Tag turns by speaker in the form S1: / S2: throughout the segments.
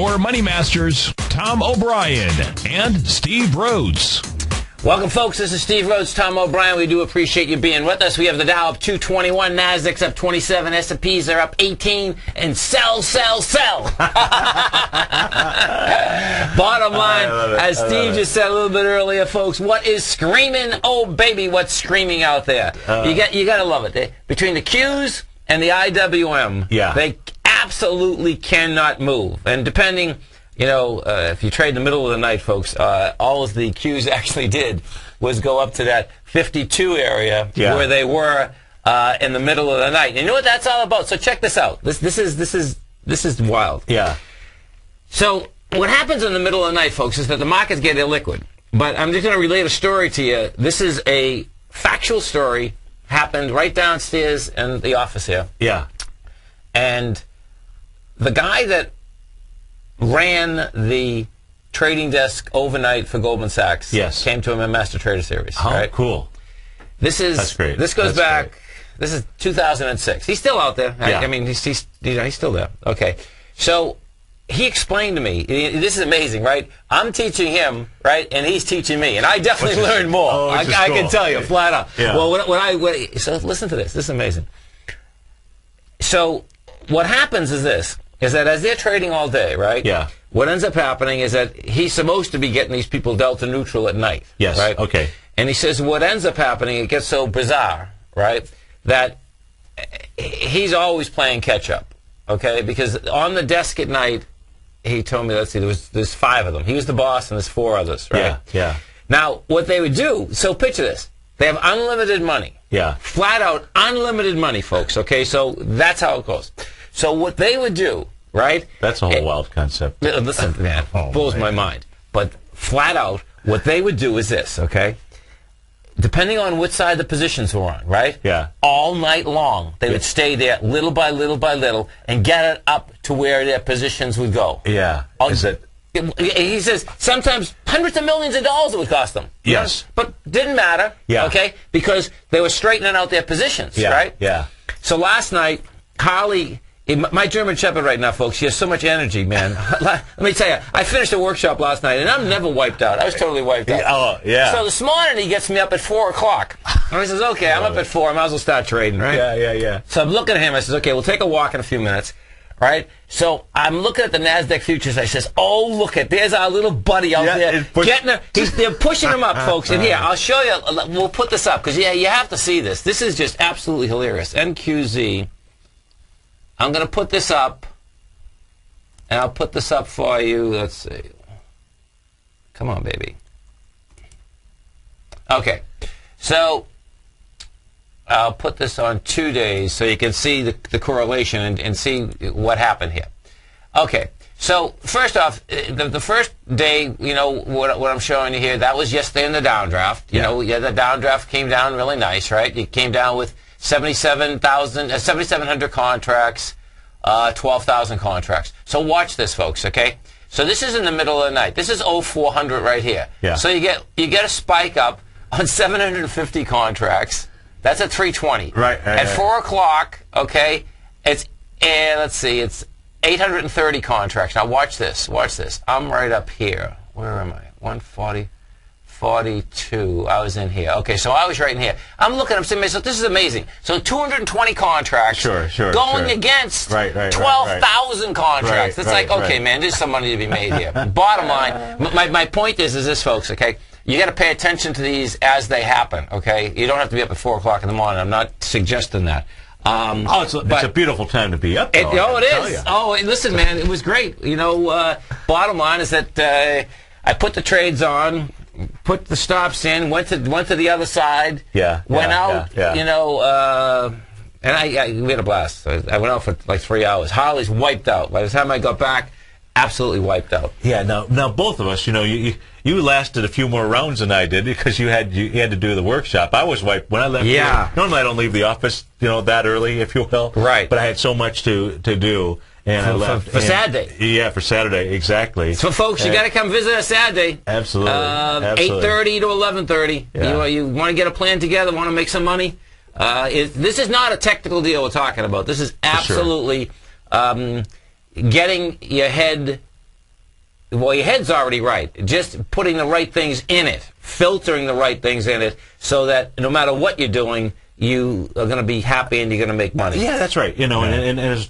S1: your money masters, Tom O'Brien and Steve Rhodes.
S2: Welcome, folks. This is Steve Rhodes, Tom O'Brien. We do appreciate you being with us. We have the Dow up 221, Nasdaq's up 27, S&Ps are up 18, and sell, sell, sell. Bottom line, as Steve just said a little bit earlier, folks, what is screaming? Oh, baby, what's screaming out there?
S3: Uh.
S2: you got, you got to love it. Between the Qs and the IWM,
S3: Yeah.
S2: they absolutely cannot move. And depending, you know, uh, if you trade in the middle of the night, folks, uh, all of the Qs actually did was go up to that 52 area
S3: Yeah.
S2: where they were uh, in the middle of the night. And you know what that's all about? So check this out. This this is this is this is wild.
S3: Yeah.
S2: So what happens in the middle of the night, folks, is that the markets get illiquid. But I'm just going to relate a story to you. This is a factual story. Happened right downstairs in the office here.
S3: Yeah.
S2: And the guy that ran the trading desk overnight for Goldman Sachs
S3: Yes.
S2: came to him in Master Trader Series.
S3: Oh,
S2: right?
S3: cool.
S2: This is
S3: That's great.
S2: This goes
S3: That's
S2: back.
S3: great.
S2: This is 2006. He's still out there. I,
S3: Yeah.
S2: I mean, he's, he's you know, he's still there. Okay, so he explained to me. This is amazing, right? I'm teaching him, right, and he's teaching me, and I definitely learned more.
S3: oh,
S2: I, I can tell you flat out.
S3: Yeah.
S2: Well, when, when I when, so listen to this. This is amazing. So what happens is this: is that as they're trading all day, right?
S3: Yeah.
S2: What ends up happening is that he's supposed to be getting these people delta neutral at night.
S3: Yes,
S2: Right.
S3: okay.
S2: And he says what ends up happening, it gets so bizarre, right? That he's always playing catch up. Okay, because on the desk at night, he told me, let's see, there was there's five of them. He was the boss, and there's four others, right?
S3: Yeah. Yeah.
S2: Now, what they would do, so picture this: they have unlimited money.
S3: Yeah.
S2: Flat out unlimited money, folks. Okay, so that's how it goes. So what they would do, right?
S3: That's a whole
S2: Eh,
S3: wild concept.
S2: Li- Listen, man,
S3: Oh,
S2: blows
S3: man.
S2: my mind. But flat out, what they would do is this, okay? Depending on which side the positions were on, right?
S3: Yeah.
S2: All night long, they would stay there little by little by little and get it up to where their positions would go.
S3: Yeah. Is it?
S2: He says sometimes hundreds of millions of dollars it would cost them.
S3: Yes.
S2: know? But didn't matter.
S3: Yeah.
S2: Okay? Because they were straightening out their positions,
S3: Yeah.
S2: right?
S3: Yeah.
S2: So last night, Harley, eh, my German Shepherd right now, folks, she has so much energy, man. Let me tell you, I finished a workshop last night, and I'm never wiped out. I was totally wiped out.
S3: Oh, yeah.
S2: So this morning, he gets me up at 4 o'clock. And he says, okay, I'm up at 4. I might as well start trading, right?
S3: Yeah. Yeah. Yeah.
S2: So I'm looking at him. I says, okay, we'll take a walk in a few minutes. Right? So I'm looking at the NASDAQ futures. I says, oh, look at, there's our little buddy out
S3: Yeah,
S2: there. getting her, he's, they're pushing him up, folks. And here, I'll show you. We'll put this up because, yeah, you have to see this. This is just absolutely hilarious. NQZ. I'm going to put this up. And I'll put this up for you. Let's see. Come on, baby. Okay. So I'll put this on two days so you can see the, the correlation and, and see what happened here. Okay. So first off, uh, the, the first day, you know, what, what I'm showing you here, that was yesterday in the downdraft. You
S3: Yeah.
S2: know, yeah, the downdraft came down really nice, right? It came down with 77,000, uh, 7,700 contracts, uh, 12,000 contracts. So watch this, folks, okay? So this is in the middle of the night. This is 0400 right here.
S3: Yeah.
S2: So you get you get a spike up on 750 contracts. That's at 320.
S3: Right, right,
S2: At
S3: right.
S2: four o'clock, okay, it's eh, let's see, it's 830 contracts. Now watch this. Watch this. I'm right up here. Where am I? 140. 42. I was in here. Okay, so I was right in here. I'm looking. I'm saying, so this is amazing. So 220 contracts.
S3: Sure, sure,
S2: Going
S3: sure.
S2: against
S3: Right, right, right,
S2: 12,000 contracts.
S3: Right,
S2: it's
S3: right,
S2: like, okay, man, there's some money to be made here. Bottom line, my, my point is, is this, folks, okay? You got to pay attention to these as they happen, okay? You don't have to be up at 4 o'clock in the morning. I'm not suggesting that. Um,
S3: Oh, it's a, it's a beautiful time to be up.
S2: it,
S3: though,
S2: oh, it is. Oh, and listen, man, it was great. You know, uh, bottom line is that uh, I put the trades on, put the stops in, went to went to the other side.
S3: Yeah,
S2: Went
S3: yeah,
S2: out.
S3: yeah.
S2: You know, uh, and I, I we had a blast. I, I went out for like three hours. Harley's wiped out. By the time I got back, absolutely wiped out.
S3: Yeah, now now both of us, you know, you you, you lasted a few more rounds than I did because you had you, had to do the workshop. I was wiped when I left.
S2: Yeah.
S3: here- normally I don't leave the office, you know, that early, if you will.
S2: Right.
S3: But I had so much to to do, and I
S2: For- for-
S3: left
S2: for
S3: and-
S2: Saturday.
S3: Yeah, for Saturday, exactly.
S2: So, folks, you got to come visit us Saturday.
S3: Absolutely,
S2: Uh,
S3: absolutely.
S2: 8.30 to 11.30.
S3: Yeah.
S2: You, you want to get a plan together, want to make some money? Uh, it, this is not a technical deal we're talking about. This is
S3: sure.
S2: absolutely um, getting your head well, your head's already right. Just putting the right things in it, filtering the right things in it, so that no matter what you're doing, you are going to be happy and you're going to make money.
S3: Yeah, that's right. You know, and, and, and as I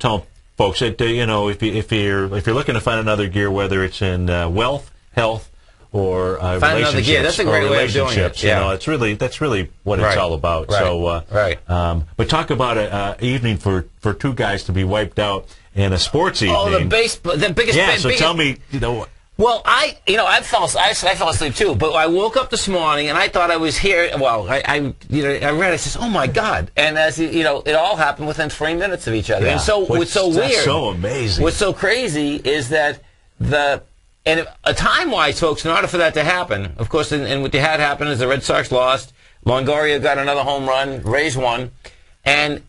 S3: folks, that uh, you know, if you, if you're if you're looking to find another gear, whether it's in uh, wealth, health, or uh,
S2: Find another
S3: relationships,
S2: gear. That's a great way of doing it, yeah.
S3: You know, it's really that's really what
S2: Right.
S3: it's all about.
S2: Right.
S3: So, uh,
S2: Right.
S3: Um, but talk about an uh, evening for for two guys to be wiped out in a sports evening.
S2: Oh, the base, the biggest.
S3: yeah.
S2: big-
S3: So
S2: biggest-
S3: tell me, you know,
S2: Well, I, you know, I fell, I, I fell asleep too. But I woke up this morning and I thought I was here. Well, I, I you know, I read. I says, "Oh my God!" And as you you know, it all happened within three minutes of each other.
S3: Yeah.
S2: And so,
S3: What's-
S2: what's so weird?
S3: so amazing.
S2: What's so crazy is that the and uh, time-wise, folks, in order for that to happen, of course, and, and what had happened is the Red Sox lost. Longoria got another home run. Rays won, and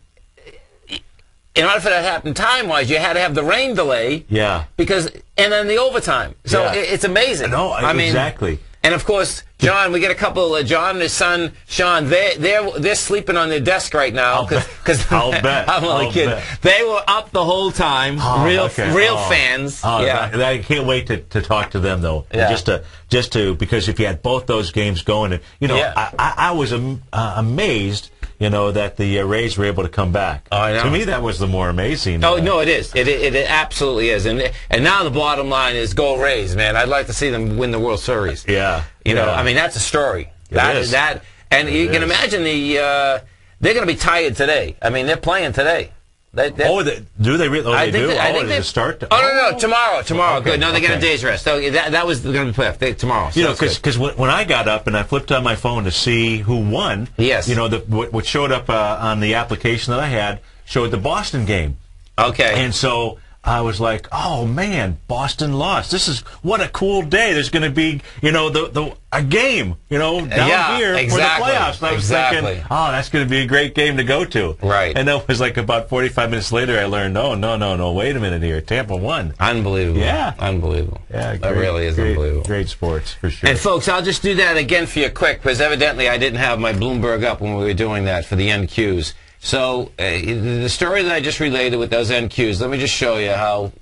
S2: in order for that to happen time-wise, you had to have the rain delay.
S3: Yeah.
S2: Because and then the overtime. So
S3: Yeah.
S2: it, it's amazing.
S3: No,
S2: I mean
S3: exactly.
S2: And of course, John, we get a couple. Uh, John and his son Sean. They they're they're sleeping on their desk right now
S3: I'll bet.
S2: because
S3: I'll bet.
S2: I'm only
S3: I'll
S2: kidding.
S3: bet.
S2: They were up the whole time.
S3: Oh,
S2: real
S3: okay.
S2: real
S3: Oh.
S2: fans.
S3: Oh,
S2: yeah.
S3: that- I can't wait to, to talk to them though.
S2: Yeah.
S3: Just to just to because if you had both those games going, and you know,
S2: Yeah.
S3: I, I, I was am, uh, amazed, you know, that the uh, Rays were able to come back.
S2: Oh.
S3: To me, that was the more amazing.
S2: Oh
S3: uh,
S2: no, it is. It, it it absolutely is. And and now the bottom line is go Rays, man. I'd like to see them win the World Series.
S3: Yeah.
S2: You know,
S3: Yeah.
S2: I mean that's a story.
S3: It
S2: That
S3: is.
S2: that and you
S3: It
S2: can imagine the uh, they're going to be tired today. I mean they're playing today. They, they're-
S3: Oh, they, do they really? Oh,
S2: I
S3: they
S2: think
S3: do.
S2: I
S3: oh,
S2: think they
S3: start?
S2: Oh no, no, tomorrow, tomorrow.
S3: Okay,
S2: Good. No, they get a day's rest. So that that was going to be playoff they, tomorrow. so
S3: You know, because when, when I got up and I flipped on my phone to see who won,
S2: Yes.
S3: you know, the, what, what showed up uh, on the application that I had showed the Boston game.
S2: okay.
S3: And so I was like, "Oh man, Boston lost. This is what a cool day. There's going to be, you know, the the a game, you know, down
S2: Yeah,
S3: here
S2: exactly,
S3: for the playoffs." And I was
S2: exactly.
S3: thinking, "Oh, that's going to be a great game to go to."
S2: Right.
S3: And that was like about 45 minutes later. I learned, "No, no, no, no. Wait a minute here. Tampa won."
S2: unbelievable.
S3: Yeah.
S2: unbelievable.
S3: Yeah,
S2: that really is
S3: great,
S2: unbelievable.
S3: Great sports for sure.
S2: And folks, I'll just do that again for you quick because evidently I didn't have my Bloomberg up when we were doing that for the NQs. So uh, the story that I just related with those NQs, let me just show you how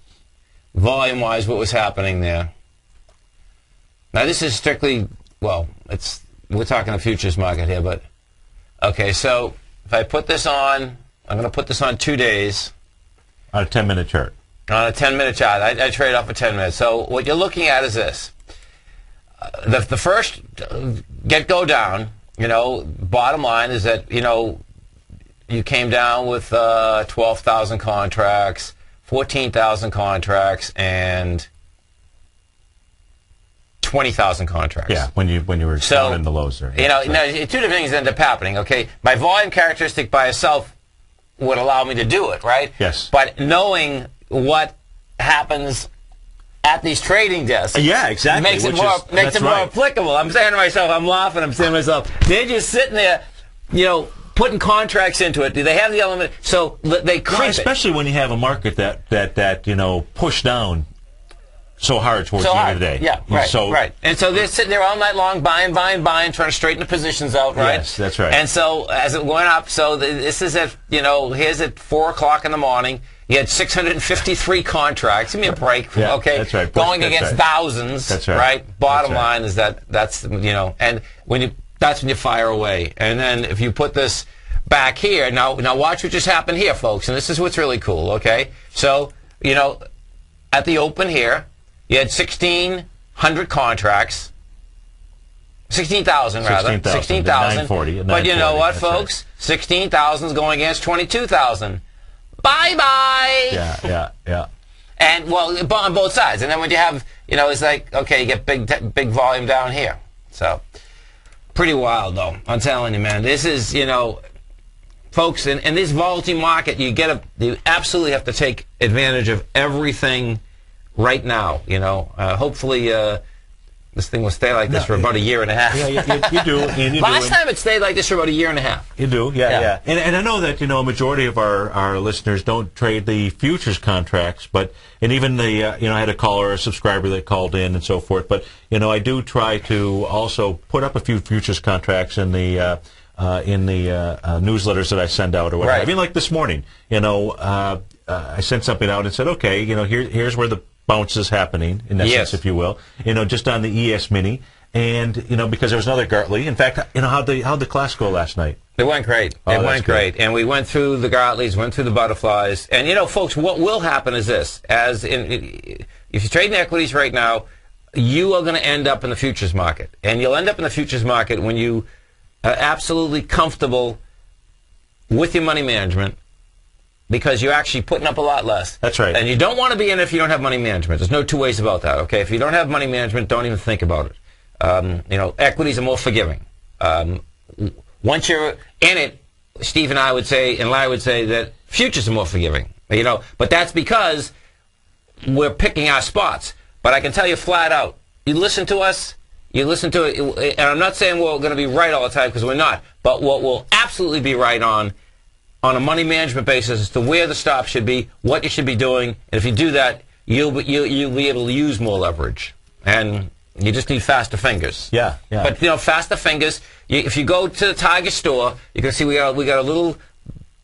S2: volume-wise what was happening there. Now this is strictly well, it's we're talking the futures market here, but okay. So if I put this on, I'm going to put this on two days
S3: on a 10 minute chart.
S2: on a 10 minute chart. I, I trade off for 10 minutes. So what you're looking at is this. Uh, the, the first uh, get go down, you know, bottom line is that, you know, you came down with uh, 12,000 contracts, 14,000 contracts, and 20,000 contracts.
S3: Yeah, when you when you were
S2: So,
S3: in the lows there.
S2: You know,
S3: So-
S2: now, two different things end up happening. Okay, my volume characteristic by itself would allow me to do it, right?
S3: Yes.
S2: But knowing what happens at these trading desks,
S3: Yeah, exactly,
S2: makes it more
S3: is-
S2: makes it more
S3: right.
S2: applicable. I'm saying to myself, I'm laughing. I'm saying to myself, they're just sitting there, you know, putting contracts into it. Do they have the element? So they creep
S3: Well,
S2: it.
S3: especially when you have a market that that that you know push down so hard towards
S2: So
S3: the
S2: hard.
S3: end of the day.
S2: Yeah, right,
S3: So
S2: right. And so they're sitting there all night long, buying, buying, buying, trying to straighten the positions out, right?
S3: Yes, that's right.
S2: And so as it went up, so th- this is at, you know, here's at 4 o'clock in the morning. You had 653 contracts. Give me a break.
S3: Yeah,
S2: okay.
S3: that's right.
S2: Going
S3: That's
S2: against
S3: right.
S2: thousands.
S3: That's right.
S2: Bottom
S3: That's right.
S2: line is that that's, you know, and when you, that's when you fire away. And then if you put this back here, now, now watch what just happened here, folks. And this is what's really cool, okay? So, you know, at the open here, you had 1,600 contracts. 16,000 rather.
S3: 16,000,
S2: 16,000.
S3: 940,
S2: But you know what,
S3: right.
S2: folks? 16,000 is going against 22,000. Bye bye.
S3: yeah, yeah, yeah.
S2: And well, on both sides. And then when you have, you know, it's like okay, you get big, big volume down here. So pretty wild, though. I'm telling you, man. This is, you know, folks, in, in this volatile market, you get a, you absolutely have to take advantage of everything right now. You know, uh, hopefully. Uh, this thing will stay like this
S3: No,
S2: for about a year and a half.
S3: Yeah, you, you, you do. And you
S2: Last
S3: do.
S2: time it stayed like this for about a year and a half.
S3: You do, yeah,
S2: Yeah.
S3: yeah. And, and I know that you know a majority of our, our listeners don't trade the futures contracts, but and even the uh, you know I had a caller, a subscriber that called in and so forth. But you know I do try to also put up a few futures contracts in the. Uh, uh, in the uh, uh, newsletters that I send out, or whatever.
S2: Right.
S3: I mean, like this morning, you know, uh, uh, I sent something out and said, okay, you know, here, here's where the bounces happening, in essence,
S2: Yes.
S3: if you will. You know, just on the ES Mini, and you know, because there was another Gartley. In fact, you know how'd the how'd the class go last night?
S2: It went great.
S3: Oh,
S2: it went
S3: good.
S2: great. And we went through the Gartleys, went through the butterflies. And, you know, folks, what will happen is this. As in, if you're trading equities right now, you are going to end up in the futures market. And you'll end up in the futures market when you are absolutely comfortable with your money management because you're actually putting up a lot less.
S3: That's right.
S2: And you don't want to be in it if you don't have money management. There's no two ways about that, okay? If you don't have money management, don't even think about it. Um, you know, equities are more forgiving. Um, once you're in it, Steve and I would say, and Larry would say that futures are more forgiving. You know, but that's because we're picking our spots. But I can tell you flat out, you listen to us, you listen to it, and I'm not saying we're going to be right all the time because we're not. But what we'll absolutely be right on, on a money management basis, as to where the stop should be, what you should be doing, and if you do that, you'll be, you'll, you'll be able to use more leverage, and you just need faster fingers.
S3: Yeah, yeah.
S2: But you know, faster fingers. You, if you go to the Tiger store, you can see we got we got a little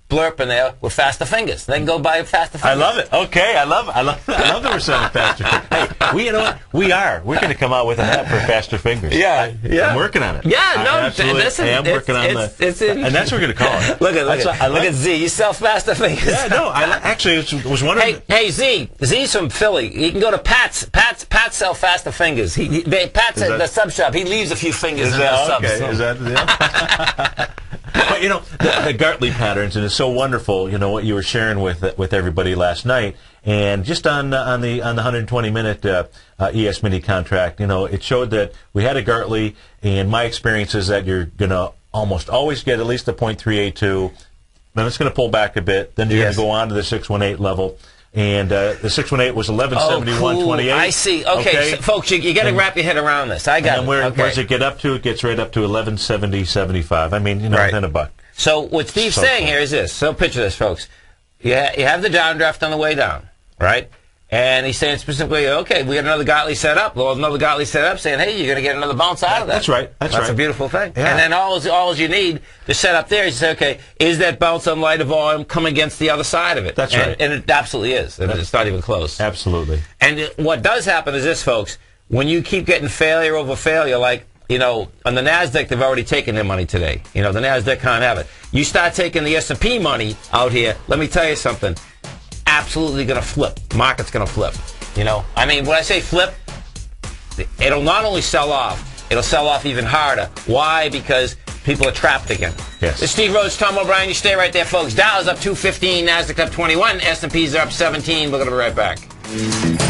S2: blurb in there with faster fingers. They can go buy faster fingers.
S3: I love it. Okay, I love I love I love that we're selling faster. fingers. Hey, we you know what we are. We're going to come out with an app for faster fingers.
S2: Yeah,
S3: I,
S2: yeah.
S3: I'm working on it.
S2: Yeah,
S3: I
S2: no,
S3: absolutely
S2: listen,
S3: am
S2: it's-
S3: working on
S2: it's-
S3: the.
S2: it's in-
S3: and that's what we're going to call it.
S2: Look at look at,
S3: I
S2: look
S3: like.
S2: at Z. You sell faster fingers.
S3: Yeah, no, I actually it was, it was one of
S2: Hey,
S3: the,
S2: hey, Z. Z's from Philly. He can go to Pat's. Pat's. Pat's sell faster fingers. He, he they, Pat's
S3: Is
S2: at
S3: that-
S2: the sub shop. He leaves a few fingers
S3: Is
S2: in
S3: that
S2: the sub.
S3: okay?
S2: so-
S3: Is that yeah? But you know the, the Gartley patterns, and it's so wonderful. You know what you were sharing with with everybody last night, and just on uh, on the on the 120 minute uh, uh, ES Mini contract, you know, it showed that we had a Gartley, and my experience is that you're gonna almost always get at least a .382. Then it's going to pull back a bit. Then you're
S2: Yes.
S3: going to go on to the 618 level. And uh, the 618 was
S2: Oh,
S3: 1171.28.
S2: cool. I see. Okay, so, folks, you, you got to wrap your head around this. I got
S3: and
S2: it.
S3: where,
S2: okay.
S3: where does it get up to? It gets right up to 1170.75. I mean, you know,
S2: Right.
S3: within a buck.
S2: So what Steve's
S3: So
S2: saying
S3: cool.
S2: here is this. So picture this, folks. You, ha- you have the downdraft on the way down, right? And he's saying specifically, okay, we got another Gartley set up. Well, another Gartley set up saying, hey, you're going to get another bounce out of that.
S3: That's right. That's right.
S2: a beautiful thing.
S3: Yeah.
S2: And then all, all you need to set up there is say, okay, is that bounce on lighter volume come against the other side of it?
S3: That's
S2: And-
S3: right.
S2: And it absolutely is. And It's not even close.
S3: Absolutely.
S2: And it- what does happen is this, folks. When you keep getting failure over failure, like you know, on the Nasdaq, they've already taken their money today. You know, the Nasdaq can't have it. You start taking the S and P money out here. Let me tell you something. Absolutely going to flip. Market's going to flip. You know, I mean, when I say flip, it'll not only sell off, it'll sell off even harder. Why? Because people are trapped again.
S3: Yes.
S2: This is Steve Rhodes, Tom O'Brien. You stay right there, folks. Dow's up 215, Nasdaq up 21, S&Ps are up 17. We're going to be right back.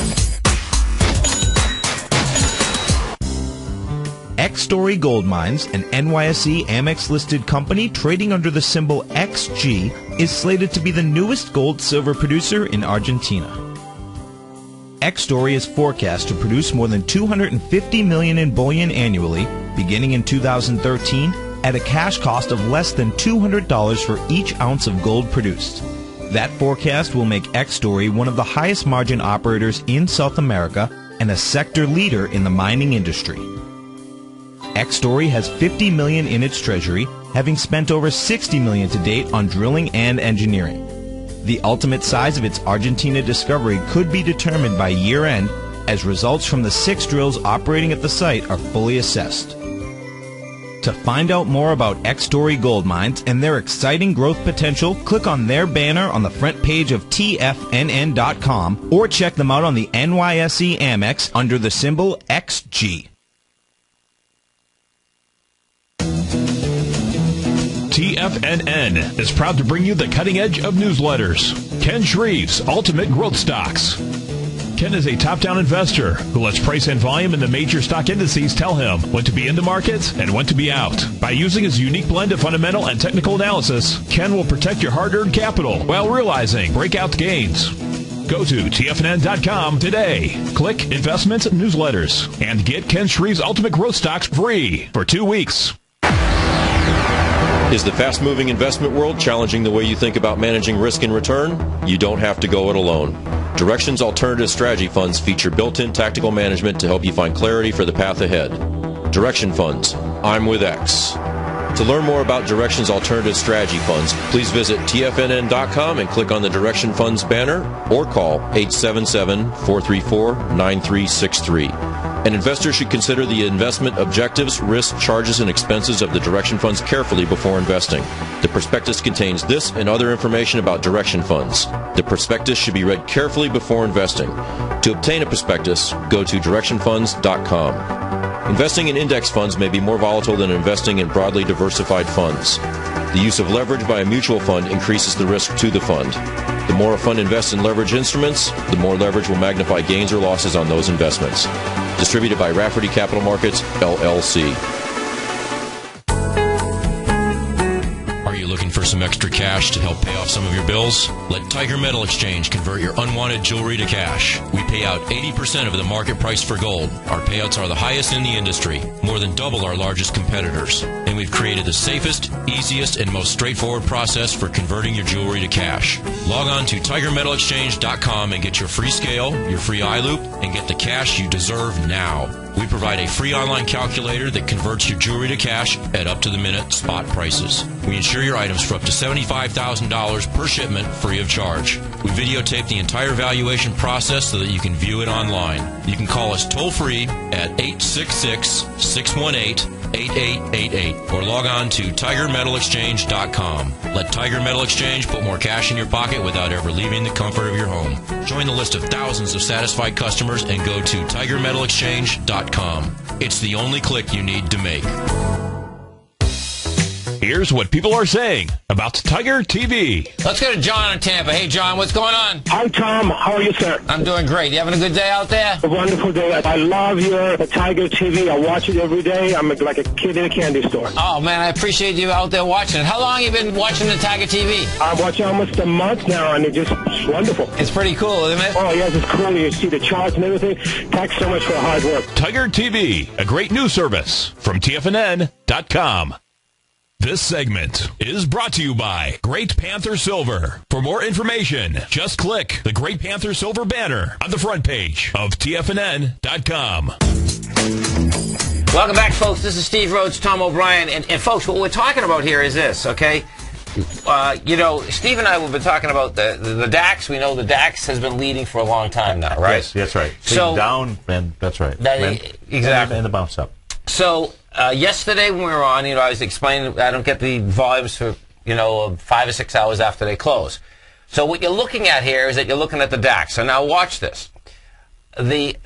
S4: Extorre Gold Mines, an NYSE Amex listed company trading under the symbol XG, is slated to be the newest gold silver producer in Argentina. Extorre is forecast to produce more than 250 million in bullion annually, beginning in 2013, at a cash cost of less than $200 for each ounce of gold produced. That forecast will make Extorre one of the highest margin operators in South America and a sector leader in the mining industry. Extorre has 50 million in its treasury, having spent over 60 million to date on drilling and engineering. The ultimate size of its Argentina discovery could be determined by year-end as results from the six drills operating at the site are fully assessed. To find out more about Extorre Gold Mines and their exciting growth potential, click on their banner on the front page of TFNN.com or check them out on the NYSE Amex under the symbol XG.
S1: TFNN is proud to bring you the cutting edge of newsletters. Ken Shreve's Ultimate Growth Stocks. Ken is a top-down investor who lets price and volume in the major stock indices tell him when to be in the market and when to be out. By using his unique blend of fundamental and technical analysis, Ken will protect your hard-earned capital while realizing breakout gains. Go to TFNN.com today. Click Investments Newsletters and get Ken Shreve's Ultimate Growth Stocks free for two weeks.
S5: Is the fast moving investment world challenging the way you think about managing risk and return? You don't have to go it alone. Directions Alternative Strategy Funds feature built in tactical management to help you find clarity for the path ahead. Direxion Funds, I'm with X. To learn more about Directions Alternative Strategy Funds, please visit TFNN.com and click on the Direxion Funds banner or call 877 434 9363. An investor should consider the investment objectives, risks, charges, and expenses of the Direxion Funds carefully before investing. The prospectus contains this and other information about Direxion Funds. The prospectus should be read carefully before investing. To obtain a prospectus, go to direxionfunds.com. Investing in index funds may be more volatile than investing in broadly diversified funds. The use of leverage by a mutual fund increases the risk to the fund. The more a fund invests in leverage instruments, the more leverage will magnify gains or losses on those investments. Distributed by Rafferty Capital Markets, LLC. Some extra cash to help pay off some of your bills? Let Tiger Metal Exchange convert your unwanted jewelry to cash. We pay out 80% of the market price for gold. Our payouts are the highest in the industry, more than double our largest competitors. And we've created the safest, easiest, and most straightforward process for converting your jewelry to cash. Log on to TigerMetalExchange.com and get your free scale, your free eye loupe, and get the cash you deserve now. We provide a free online calculator that converts your jewelry to cash at up to the minute spot prices. We insure your items for up to $75,000 per shipment free of charge. We videotape the entire valuation process so that you can view it online. You can call us toll free at 866 618 8888 or log on to tigermetalexchange.com. Let Tiger Metal Exchange put more cash in your pocket without ever leaving the comfort of your home. Join the list of thousands of satisfied customers and go to tigermetalexchange.com. It's the only click you need to make.
S1: Here's what people are saying about Tiger TV.
S2: Let's go to John in Tampa. Hey, John, what's going on?
S6: Hi, Tom. How are you, sir?
S2: I'm doing great. You having a good day out there?
S6: A wonderful day. I love your uh, Tiger TV. I watch it every day. I'm like a kid in a candy store.
S2: Oh, man, I appreciate you out there watching it. How long have you been watching the Tiger TV?
S6: I'm watching almost a month now, and it's just it's wonderful.
S2: It's pretty cool, isn't it?
S6: Oh, yes, it's cool. You see the charts and everything. Thanks so much for the hard work.
S1: Tiger TV, a great news service from TFNN.com. This segment is brought to you by Great Panther Silver. For more information, just click the Great Panther Silver banner on the front page of TFNN.com.
S2: Welcome back, folks. This is Steve Rhodes, Tom O'Brien. And, and folks, what we're talking about here is this, okay? Uh, you know, Steve and I have been talking about the, the, the DAX. We know the DAX has been leading for a long time now, right?
S3: Yes, that's right.
S2: So-
S3: down, and that's right.
S2: That-
S3: And-
S2: exactly.
S3: And the bounce up.
S2: So uh, yesterday when we were on, you know, I was explaining I don't get the volumes for you know five or six hours after they close. So what you're looking at here is that you're looking at the DAX. So now watch this. The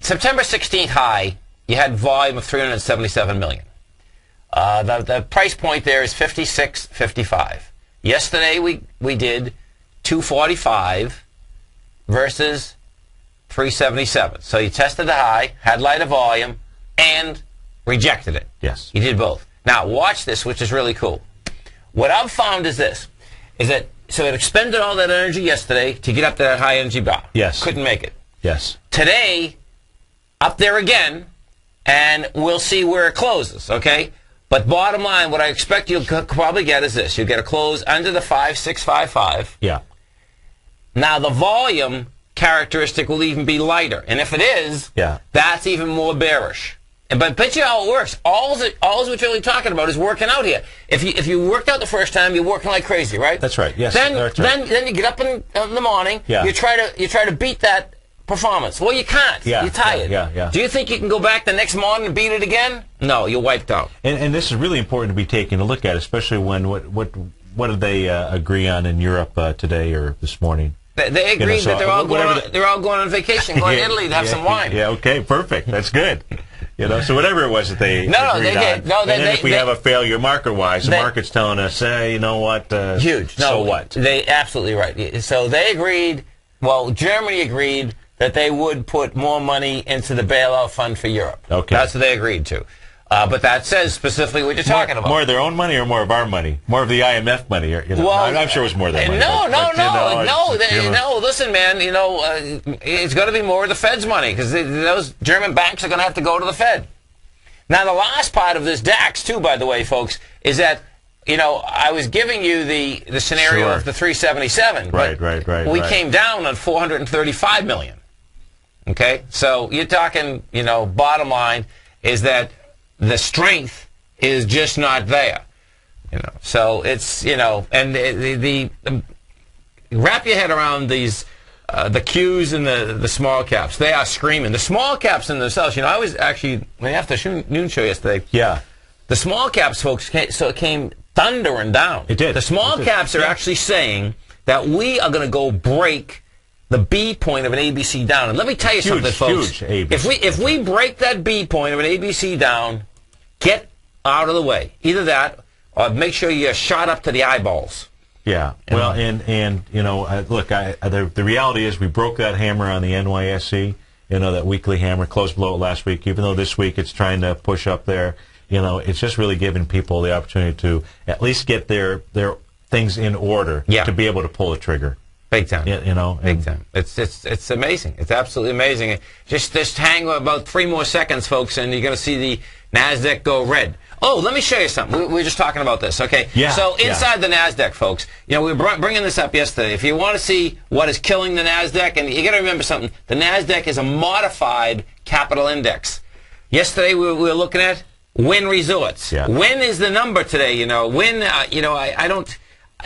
S2: September 16th high, you had volume of 377 million. Uh, the, the price point there is 56.55. Yesterday we we did 245 versus 377. So you tested the high, had lighter volume, and rejected it.
S3: Yes.
S2: You did both. Now watch this, which is really cool. What I've found is this: is that so it expended all that energy yesterday to get up to that high energy bar.
S3: Yes.
S2: Couldn't make it.
S3: Yes.
S2: Today, up there again, and we'll see where it closes. Okay. But bottom line, what I expect you'll probably get is this: you'll get a close under the five six five five.
S3: Yeah.
S2: Now the volume characteristic will even be lighter, and if it is,
S3: Yeah.
S2: that's even more bearish. And but bet you how it works. All that all we're really talking about is working out here. If you if you worked out the first time, you're working like crazy, right?
S3: That's right. Yes,
S2: Then
S3: right.
S2: then then you get up in, in the morning.
S3: Yeah.
S2: You try to you try to beat that performance. Well, you can't.
S3: Yeah,
S2: You're tired.
S3: yeah, yeah, yeah.
S2: Do you think you can go back the next morning and beat it again? No, you're wiped out.
S3: And, and this is really important to be taken a look at, especially when what what what did they uh, agree on in Europe uh, today or this morning?
S2: They, they
S3: know,
S2: agreed
S3: so
S2: that they're all going on,
S3: the-
S2: they're all going on vacation, going to Italy to have
S3: yeah,
S2: some wine.
S3: Yeah, okay, perfect. That's good. You know, so whatever it was that they
S2: No, they did.
S3: on.
S2: No, they-
S3: and then
S2: they-
S3: if we
S2: they-
S3: have a failure market-wise, the market's telling us, hey, you know what? Uh,
S2: Huge. No,
S3: so what?
S2: They absolutely right. So they agreed. Well, Germany agreed that they would put more money into the bailout fund for Europe.
S3: Okay.
S2: That's what they agreed to. Uh, but that says specifically what you're talking about.
S3: More of their own money or more of our money? More of the IMF money? Or, you know,
S2: Well,
S3: I'm, I'm sure it was more of their money.
S2: No,
S3: but-
S2: no,
S3: but,
S2: no,
S3: know,
S2: no, they-
S3: you know,
S2: no. Listen, man. You know, uh, it's going to be more of the Fed's money because those German banks are going to have to go to the Fed. Now, the last part of this DAX, too, by the way, folks, is that you know I was giving you the the scenario
S3: Sure.
S2: of the 377. but
S3: Right, right, right,
S2: We
S3: right.
S2: came down on 435 million. Okay, so you're talking. You know, bottom line is that the strength is just not there. You know, so it's you know, and the, the, the, wrap your head around these. Uh, the Qs and the the small caps, they are screaming. The small caps in themselves, you know, I was actually when after the noon show yesterday.
S3: Yeah.
S2: The small caps folks came, so it came thundering down.
S3: It did.
S2: The small
S3: did.
S2: caps are
S3: Yeah.
S2: actually saying that we are going to go break the B point of an ABC down. And let me tell you
S3: Huge,
S2: something, folks.
S3: huge ABC.
S2: If we if we break that B point of an ABC down, get out of the way. Either that, or make sure you're shot up to the eyeballs.
S3: Yeah. Well, and and you know, look, I, I- the the reality is we broke that hammer on the NYSE. You know, that weekly hammer closed below it last week. Even though this week it's trying to push up there. You know, it's just really giving people the opportunity to at least get their their things in order
S2: Yeah.
S3: to be able to pull the trigger.
S2: Big time.
S3: You, you know,
S2: Big time. It's it's it's amazing. It's absolutely amazing. Just just hang about three more seconds, folks, and you're going to see the Nasdaq go red. Oh, let me show you something. We, we were just talking about this, okay?
S3: Yeah,
S2: So
S3: yeah.
S2: inside the Nasdaq, folks, you know we were br- bringing this up yesterday. If you want to see what is killing the Nasdaq, and you got to remember something, the Nasdaq is a modified capital index. Yesterday we were, we were looking at Wynn Resorts.
S3: Yeah.
S2: Wynn is the number today. You know, Wynn. Uh, you know, I, I don't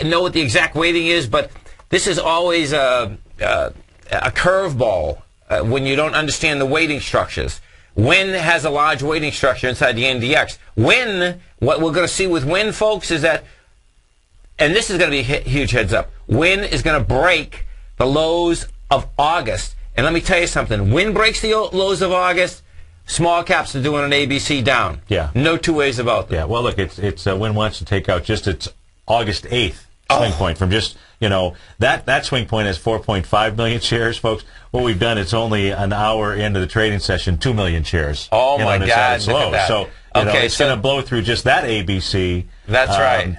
S2: know what the exact weighting is, but this is always a a, a curveball uh, when you don't understand the weighting structures. Wynn has a large weighting structure inside the NDX. Wynn, what we're going to see with Wynn, folks, is that, and this is going to be a huge heads up. Wynn is going to break the lows of August, and let me tell you something. Wynn breaks the lows of August. Small caps are doing an ABC down.
S3: Yeah.
S2: No two ways about that.
S3: Yeah, well, look, it's it's uh, Wynn wants to take out just its August eighth
S2: Oh.
S3: swing point from just you know that that swing point is 4.5 million shares, folks. What we've done, it's only an hour into the trading session, two million shares.
S2: Oh,
S3: know,
S2: my
S3: at
S2: God,
S3: its
S2: look at
S3: low.
S2: that.
S3: So you know,
S2: Okay,
S3: it's
S2: so-
S3: going to blow through just that ABC.
S2: That's right.
S3: Um,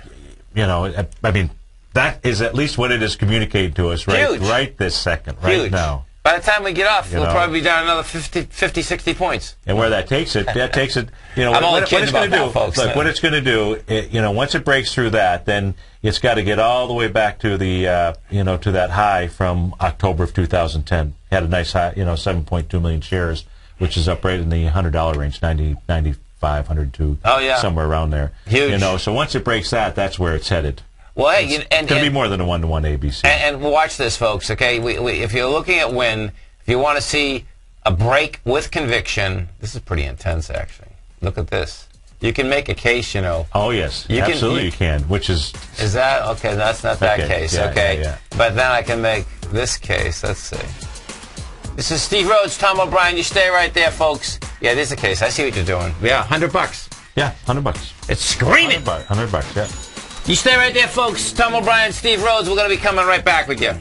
S3: You know, I- I mean, that is at least what it is communicating to us right
S2: Huge.
S3: right this second, right
S2: Huge.
S3: now.
S2: By the time we get off,
S3: You
S2: we'll
S3: know.
S2: probably be down another 50, 50 60 points.
S3: And where that takes it, that takes it. You know, what, what
S2: kidding
S3: it's going to do,
S2: folks.
S3: look, what it's going to do, it, you know, once it breaks through that, then it's got to get all the way back to the, uh, you know, to that high from October of 2010. Had a nice high, you know, 7.2 million shares, which is up right in the hundred dollar range, 90, 95, 102,
S2: Oh, yeah.
S3: somewhere around there.
S2: Huge.
S3: You know, so once it breaks that, that's where it's headed.
S2: Well, hey, you, and,
S3: It's going to be more than a one to one ABC.
S2: And, and watch this, folks. Okay, we, we, if you're looking at Wynn, if you want to see a break with conviction, this is pretty intense, actually. Look at this. You can make a case, you know.
S3: oh yes,
S2: You can-
S3: absolutely
S2: you-
S3: you can. Which is
S2: Is that okay? That's not that
S3: Okay,
S2: case.
S3: yeah,
S2: okay,
S3: yeah, yeah.
S2: but then I can make this case. Let's see. This is Steve Rhodes, Tom O'Brien. You stay right there, folks. Yeah, this is a case. I see what you're doing. Yeah, hundred bucks.
S3: yeah, hundred bucks.
S2: It's screaming.
S3: Hundred bucks. Yeah.
S2: You stay right there, folks. Tom O'Brien, Steve Rhodes. We're going to be coming right back with you.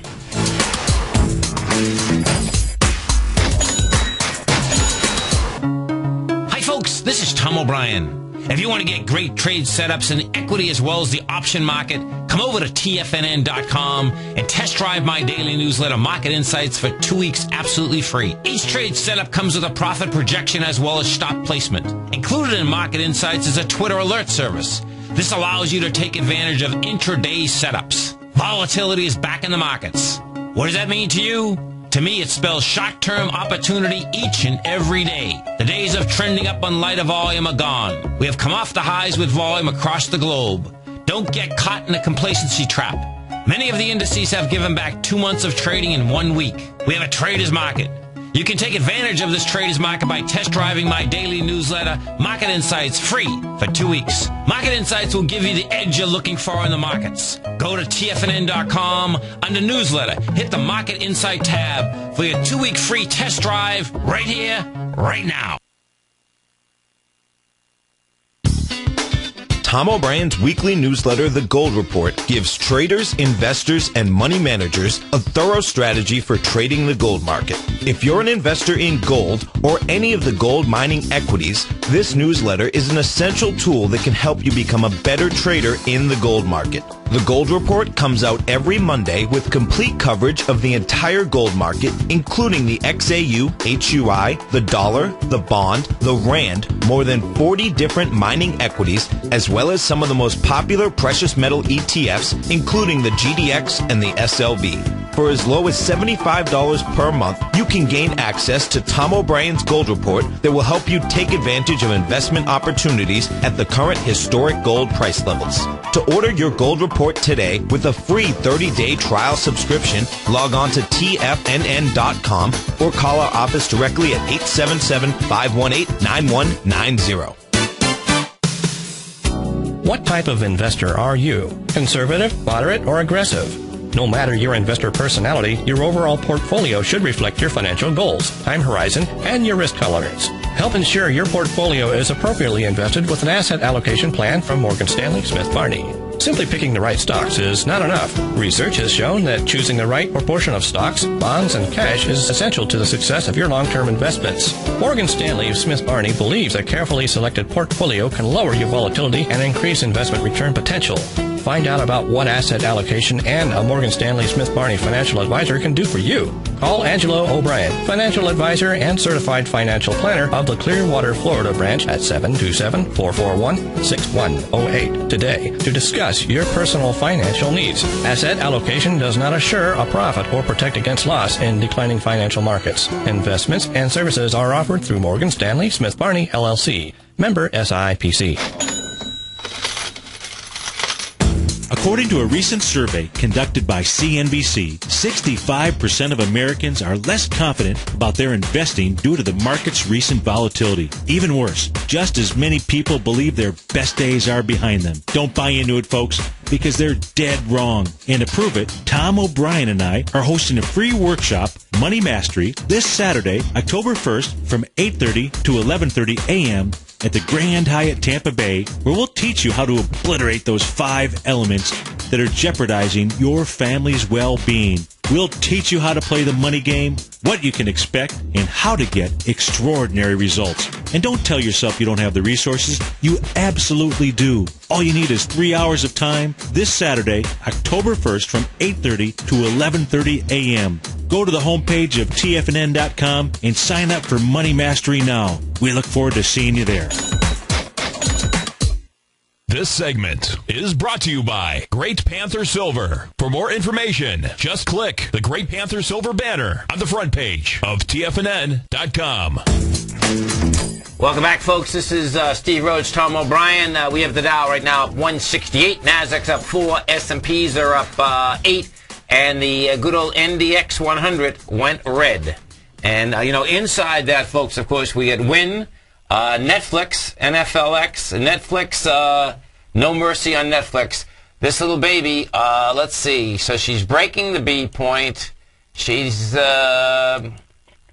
S7: Hi, folks. This is Tom O'Brien. If you want to get great trade setups in equity as well as the option market, come over to TFNN.com and test drive my daily newsletter, Market Insights, for two weeks absolutely free. Each trade setup comes with a profit projection as well as stop placement. Included in Market Insights is a Twitter alert service. This allows you to take advantage of intraday setups. Volatility is back in the markets. What does that mean to you? To me, it spells short-term opportunity each and every day. The days of trending up on lighter volume are gone. We have come off the highs with volume across the globe. Don't get caught in a complacency trap. Many of the indices have given back two months of trading in one week. We have a trader's market. You can take advantage of this trader's market by test driving my daily newsletter, Market Insights, free for two weeks. Market Insights will give you the edge you're looking for in the markets. Go to TFNN.com under newsletter, hit the Market Insight tab for your two week free test drive right here, right now.
S4: Tom O'Brien's weekly newsletter, The Gold Report, gives traders, investors, and money managers a thorough strategy for trading the gold market. If you're an investor in gold or any of the gold mining equities, this newsletter is an essential tool that can help you become a better trader in the gold market. The Gold Report comes out every Monday with complete coverage of the entire gold market, including the XAU, HUI, the dollar, the bond, the rand, more than 40 different mining equities, as well as some of the most popular precious metal ETFs, including the GDX and the SLV. For as low as $75 per month, you can gain access to Tom O'Brien's Gold Report that will help you take advantage of investment opportunities at the current historic gold price levels. To order your gold report today with a free 30-day trial subscription, log on to tfnn.com or call our office directly at 877-518-9190.
S8: What type of investor are you? Conservative, moderate, or aggressive? No matter your investor personality, your overall portfolio should reflect your financial goals, time horizon, and your risk tolerance. Help ensure your portfolio is appropriately invested with an asset allocation plan from Morgan Stanley Smith Barney. Simply picking the right stocks is not enough. Research has shown that choosing the right proportion of stocks, bonds, and cash is essential to the success of your long-term investments. Morgan Stanley of Smith Barney believes a carefully selected portfolio can lower your volatility and increase investment return potential. Find out about what asset allocation and a Morgan Stanley Smith Barney financial advisor can do for you. Call Angelo O'Brien, financial advisor and certified financial planner of the Clearwater, Florida branch at 727-441-6108 today to discuss your personal financial needs. Asset allocation does not assure a profit or protect against loss in declining financial markets. Investments and services are offered through Morgan Stanley Smith Barney LLC. Member SIPC.
S9: According to a recent survey conducted by CNBC, 65% of Americans are less confident about their investing due to the market's recent volatility. Even worse, just as many people believe their best days are behind them. Don't buy into it, folks, because they're dead wrong. And to prove it, Tom O'Brien and I are hosting a free workshop, Money Mastery, this Saturday, October 1st from 8:30 to 11:30 a.m at the Grand Hyatt Tampa Bay, where we'll teach you how to obliterate those five elements that are jeopardizing your family's well being. We'll teach you how to play the money game, what you can expect, and how to get extraordinary results. And don't tell yourself you don't have the resources. You absolutely do. All you need is three hours of time this Saturday, October 1st from 8.30 to 11.30 a.m. Go to the homepage of tfnn.com and sign up for Money Mastery now. We look forward to seeing you there.
S1: This segment is brought to you by Great Panther Silver. For more information, just click the Great Panther Silver banner on the front page of TFNN.com.
S2: Welcome back, folks. This is uh, Steve Rhodes, Tom O'Brien. Uh, we have the Dow right now up 168. Nasdaq's up four. S&Ps are up uh, eight, and the uh, good old NDX 100 went red. And uh, you know, inside that, folks, of course, we had Wynn, uh, Netflix, NFLX, Netflix. Uh, no mercy on Netflix. This little baby. Uh, let's see. So she's breaking the B point. She's. Uh,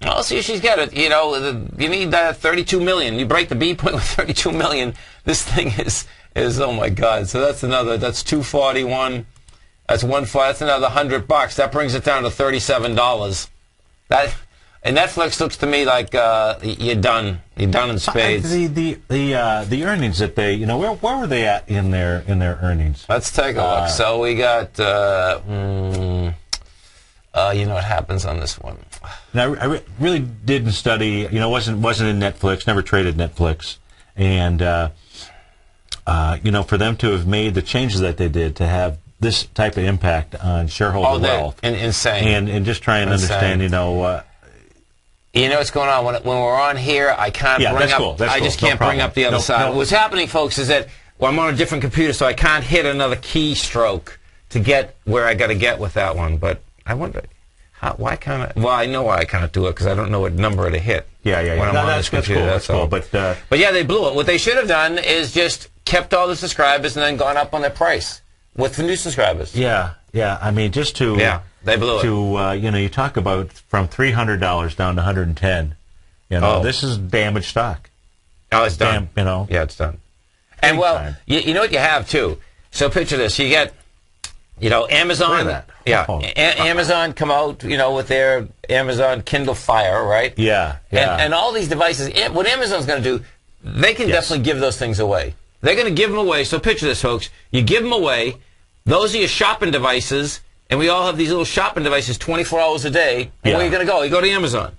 S2: well, see, she's got it. You know, you need uh, 32 million. You break the B point with 32 million. This thing is is oh my god. So that's another. That's 241. That's one. That's another hundred bucks. That brings it down to 37 dollars. That and Netflix looks to me like uh, you're done. You're done in spades.
S3: The the the uh, the earnings that they you know where where were they at in their in their earnings?
S2: Let's take a look. so we got. Uh, mm, uh, you know what happens on this one.
S3: And I, I re- really didn't study. You know, wasn't wasn't in Netflix. Never traded Netflix, and uh, uh, you know, for them to have made the changes that they did to have this type of impact on shareholder
S2: Oh,
S3: wealth,
S2: in- insane.
S3: and and just try and
S2: Insane.
S3: understand. You know, uh,
S2: You know what's going on when, when we're on here? I can't
S3: Yeah,
S2: bring
S3: that's
S2: up.
S3: cool,
S2: I just
S3: no
S2: can't bring up the other
S3: No,
S2: side.
S3: no.
S2: What's happening, folks, is that well, I'm on a different computer, so I can't hit another keystroke to get where I got to get with that one. But I wonder, how, why can't I? Well, I know why I can't do it because I don't know what number to hit.
S3: yeah, yeah, yeah.
S2: When I'm
S3: No,
S2: on
S3: that's,
S2: this
S3: that's cool. That's cool. But uh,
S2: But yeah, they blew it. What they should have done is just kept all the subscribers and then gone up on their price with the new subscribers.
S3: yeah, yeah. I mean, just to
S2: Yeah, they blew it.
S3: to uh, you know, you talk about from three hundred dollars down to one hundred and ten. You know,
S2: Oh.
S3: this is damaged stock.
S2: Oh, it's done.
S3: You know.
S2: Yeah, it's done. And well, you, you know what you have too. So picture this: you get, you know, Amazon.
S3: Look at that.
S2: Yeah,
S3: Oh.
S2: A- Amazon come out, you know, with their Amazon Kindle Fire, right?
S3: Yeah, yeah.
S2: And, and all these devices. What Amazon's going to do, they can
S3: Yes.
S2: definitely give those things away. They're going to give them away. So picture this, folks. You give them away. Those are your shopping devices, and we all have these little shopping devices 24 hours a day. And Where
S3: Yeah.
S2: are you going to go? You go to Amazon.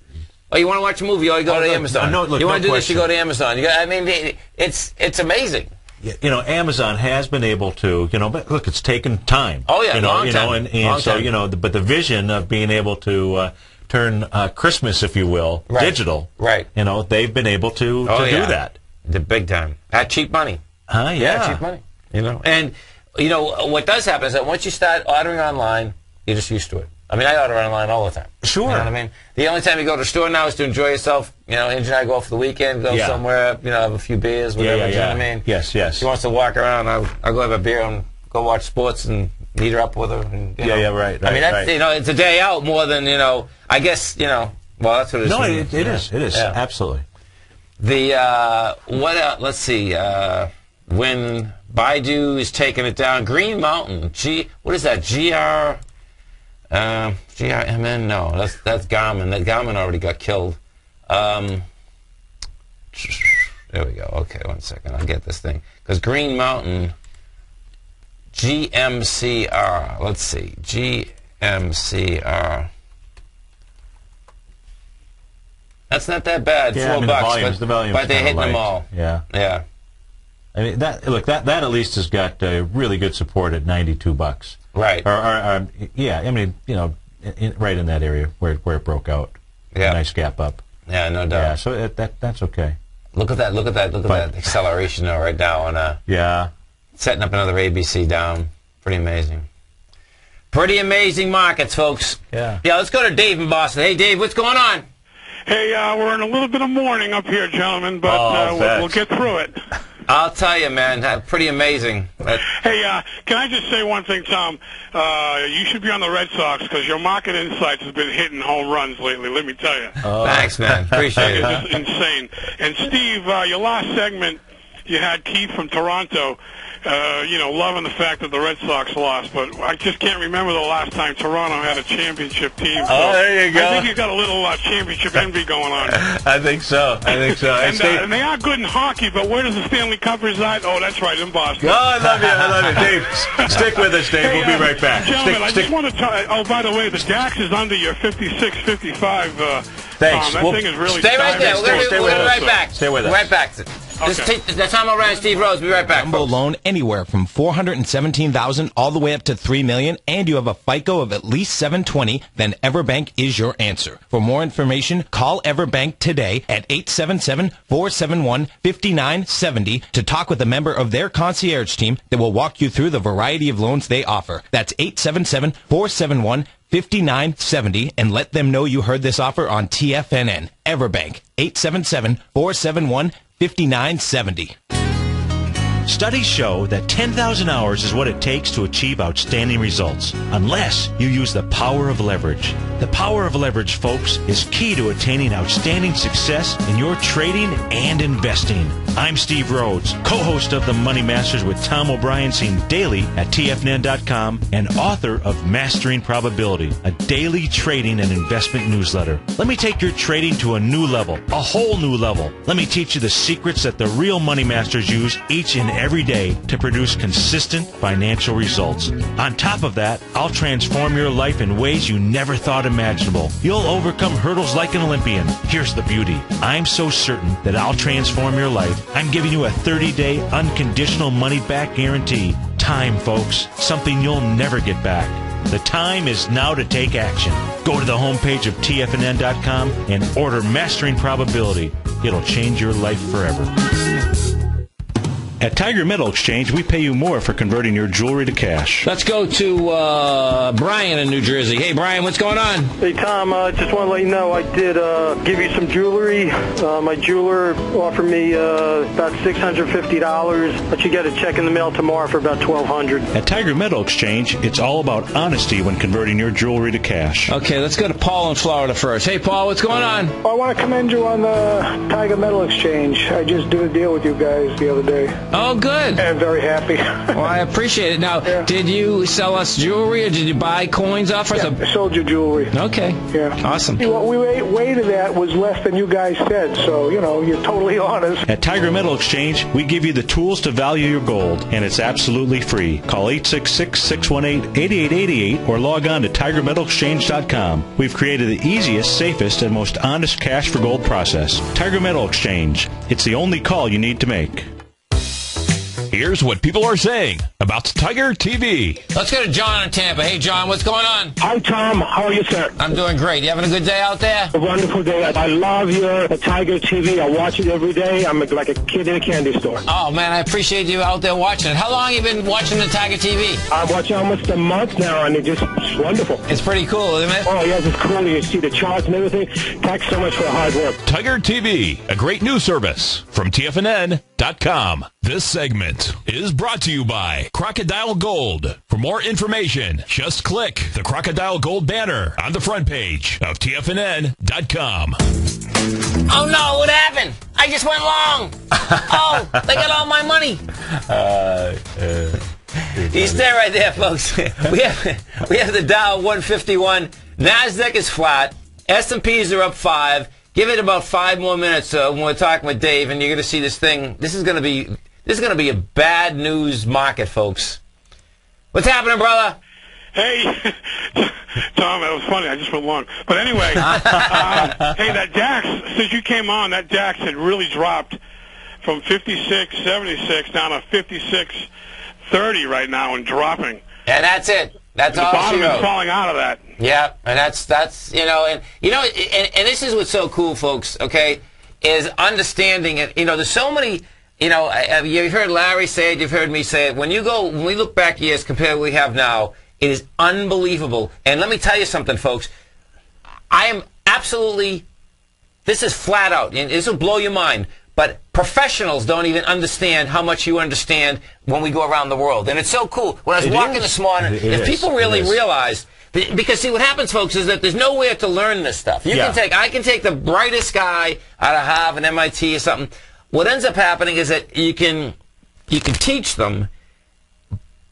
S2: Oh, you want to watch a movie? Oh, you go
S3: Oh,
S2: to
S3: no,
S2: Amazon.
S3: no, look,
S2: you want
S3: no
S2: to do this? You go to Amazon. You got, I mean, it's it's amazing.
S10: you know, Amazon has been able to, you know, but look, it's taken time.
S2: Oh, yeah,
S10: you know,
S2: long
S10: you know,
S2: time.
S10: and, and
S2: Long
S10: so
S2: time.
S10: you know, the, but the vision of being able to uh, turn uh, Christmas, if you will,
S2: Right.
S10: digital,
S2: Right.
S10: You know, they've been able to
S2: Oh,
S10: to
S2: yeah.
S10: do that.
S2: The big time. At cheap money.
S10: Huh?
S2: Yeah,
S10: Yeah.
S2: cheap money. You know, and you know what does happen is that once you start ordering online, you're just used to it. I mean, I order online all the time.
S10: Sure.
S2: You know what I mean? The only time you go to the store now is to enjoy yourself. You know, Angie and I go off for the weekend, go
S10: Yeah.
S2: somewhere, you know, have a few beers, whatever.
S10: yeah,
S2: you know what I mean?
S10: Yes, yes.
S2: She wants to walk around. I'll, I'll go have a beer and go watch sports and meet her up with her. And,
S10: Yeah,
S2: know.
S10: yeah, right,
S2: I mean, that's
S10: right.
S2: you know, it's a day out more than you know. I guess you know. Well, that's what it is.
S10: No, it, it
S2: Yeah.
S10: is. It is
S2: Yeah.
S10: absolutely.
S2: The uh, what? Uh, let's see. Uh, when Baidu is taking it down, Green Mountain. G. What is that? G R. Uh, G R M N. No, that's that's Garmin. That Garmin already got killed. Um, there we go. Okay, one second. I'll get this thing because Green Mountain. GMCR. Let's see. GMCR. That's not that bad.
S10: Yeah,
S2: Four
S10: I mean, the
S2: bucks,
S10: volumes-
S2: but,
S10: the volumes
S2: but they're
S10: kinda
S2: hitting them all.
S10: Yeah.
S2: Yeah.
S10: I mean that look that that at least has got uh, really good support at ninety two bucks.
S2: Right.
S10: Or, or, um, yeah, I mean you know in, in- right in that area where it- where it broke out.
S2: Yeah.
S10: nice gap up.
S2: Yeah, no doubt.
S10: Yeah, so it, that that's okay.
S2: Look at that! Look at that! Look at
S10: But-
S2: that acceleration though, right now, and uh,
S10: Yeah.
S2: setting up another ABC down. Pretty amazing. Pretty amazing markets, folks.
S10: Yeah.
S2: Yeah. Let's go to Dave in Boston. Hey, Dave, what's going on?
S11: Hey, uh, we're in a little bit of mourning up here, gentlemen, but
S10: Oh,
S11: uh, we'll, we'll get through it.
S2: I'll tell you, man. Pretty amazing.
S11: Hey, uh, can I just say one thing, Tom? Uh, you should be on the Red Sox because your market insights has been hitting home runs lately. Let me tell you,
S2: Thanks, man. Appreciate
S11: it's
S2: it.
S11: just insane. And Steve, uh, your last segment, you had Keith from Toronto. Uh, you know, loving the fact that the Red Sox lost, but I just can't remember the last time Toronto had a championship team. So
S10: Oh, there you go.
S11: I think you got a little uh, championship envy going on.
S10: I think so. I think so.
S11: And, uh, and they are good in hockey, but where does the Stanley Cup reside? Oh, that's right, in Boston.
S10: Oh, I love you. I love you, Dave. Stick with us, Dave.
S11: Hey,
S10: we'll be
S11: uh,
S10: right back.
S11: Gentlemen,
S10: Stick-
S11: I
S10: stick-
S11: just want to tell Oh, by the way, the DAX is under your 56, 55. Uh,
S10: Thanks.
S11: Tom. That
S10: We'll-
S11: thing is really
S2: Stay right there. We're going to be right back.
S10: Stay with us.
S2: Right back. This
S11: Okay.
S2: is T- Tom O'Brien, Steve Rhodes. Be right back.
S4: Jumbo
S2: folks.
S4: loan anywhere from 417,000 all the way up to 3 million and you have a FICO of at least 720, then Everbank is your answer. For more information, call Everbank today at 877-471-5970 to talk with a member of their concierge team that will walk you through the variety of loans they offer. That's 877-471 5970 and let them know you heard this offer on TFNN. Everbank 877-471-5970.
S3: Studies show that 10,000 hours is what it takes to achieve outstanding results, unless you use the power of leverage. The power of leverage, folks, is key to attaining outstanding success in your trading and investing. I'm Steve Rhodes, co-host of the Money Masters with Tom O'Brien, seen daily at TFNN.com and author of Mastering Probability, a daily trading and investment newsletter. Let me take your trading to a new level, a whole new level. Let me teach you the secrets that the real money masters use each and every day to produce consistent financial results. On top of that, I'll transform your life in ways you never thought imaginable. You'll overcome hurdles like an Olympian. Here's the beauty. I'm so certain that I'll transform your life. I'm giving you a 30-day unconditional money-back guarantee. Time, folks. Something you'll never get back. The time is now to take action. Go to the homepage of TFNN.com and order Mastering Probability. It'll change your life forever. At Tiger Metal Exchange, we pay you more for converting your jewelry to cash.
S12: Let's go to uh, Brian in New Jersey. Hey, Brian, what's going on?
S9: Hey Tom, I uh, just want to let you know I did uh, give you some jewelry. Uh, my jeweler offered me uh, about six hundred fifty dollars, but you get a check in the mail tomorrow for about twelve hundred.
S3: At Tiger Metal Exchange, it's all about honesty when converting your jewelry to cash.
S12: Okay, let's go to Paul in Florida first. Hey, Paul, what's going on?
S13: I want to commend you on the Tiger Metal Exchange. I just did a deal with you guys the other day.
S12: Oh, good.
S13: I'm very happy.
S12: Well, I appreciate it. Now,
S13: Yeah.
S12: did you sell us jewelry or did you buy coins off us?
S13: Yeah, I sold you jewelry.
S12: Okay.
S13: Yeah.
S12: Awesome.
S13: What we wa- weighted at was less than you guys said, so, you know, you're totally honest.
S3: At Tiger Metal Exchange, we give you the tools to value your gold, and it's absolutely free. Call 866-618-8888 or log on to TigerMetalExchange.com. We've created the easiest, safest, and most honest cash for gold process. Tiger Metal Exchange. It's the only call you need to make.
S1: Here's what people are saying about Tiger TV.
S7: Let's go to John in Tampa. Hey, John, what's going on?
S13: Hi, Tom. How are you, sir?
S7: I'm doing great. You having a good day out there?
S13: A wonderful day. I love your uh, Tiger TV. I watch it every day. I'm like a kid in a candy store.
S7: Oh, man, I appreciate you out there watching it. How long have you been watching the Tiger TV?
S13: I'm watching almost a month now, and it's just it's wonderful.
S7: It's pretty cool, isn't it?
S13: Oh, yes, it's cool. You see the charts and everything. Thanks so much for the hard work.
S1: Tiger TV, a great news service from TFNN.com. This segment is brought to you by Crocodile Gold. For more information, just click the Crocodile Gold banner on the front page of TFNN.com.
S7: Oh, no, what happened? I just went long. oh, they got all my money.
S3: Uh, uh,
S2: You stay right there, folks. we have we have the Dow 151. Nasdaq is flat. S&Ps are up five. Give it about five more minutes uh, when we're talking with Dave, and you're going to see this thing. This is going to be this is going to be a bad news market, folks. What's happening, brother?
S11: Hey, Tom, that was funny. I just went long. But anyway, uh, hey, that DAX, since you came on, that DAX had really dropped from 56.76 down to 56.30 right now and dropping.
S2: And that's it. That's
S11: the
S2: all
S11: bottom
S2: she
S11: is falling out of that.
S2: Yeah, and that's that's you know, and you know, and, and this is what's so cool, folks. Okay, is understanding it. You know, there's so many. You know, you've heard Larry say it. You've heard me say it. When you go, when we look back years compared to what we have now, it is unbelievable. And let me tell you something, folks. I am absolutely. This is flat out, and this will blow your mind. But professionals don't even understand how much you understand when we go around the world, and it's so cool. When I was
S3: It
S2: walking
S3: is.
S2: this morning,
S3: It
S2: if
S3: is.
S2: people really realize, because see what happens, folks, is that there's nowhere to learn this stuff. You
S3: Yeah.
S2: can take, I can take the brightest guy out of Harvard, MIT, or something. What ends up happening is that you can, you can teach them,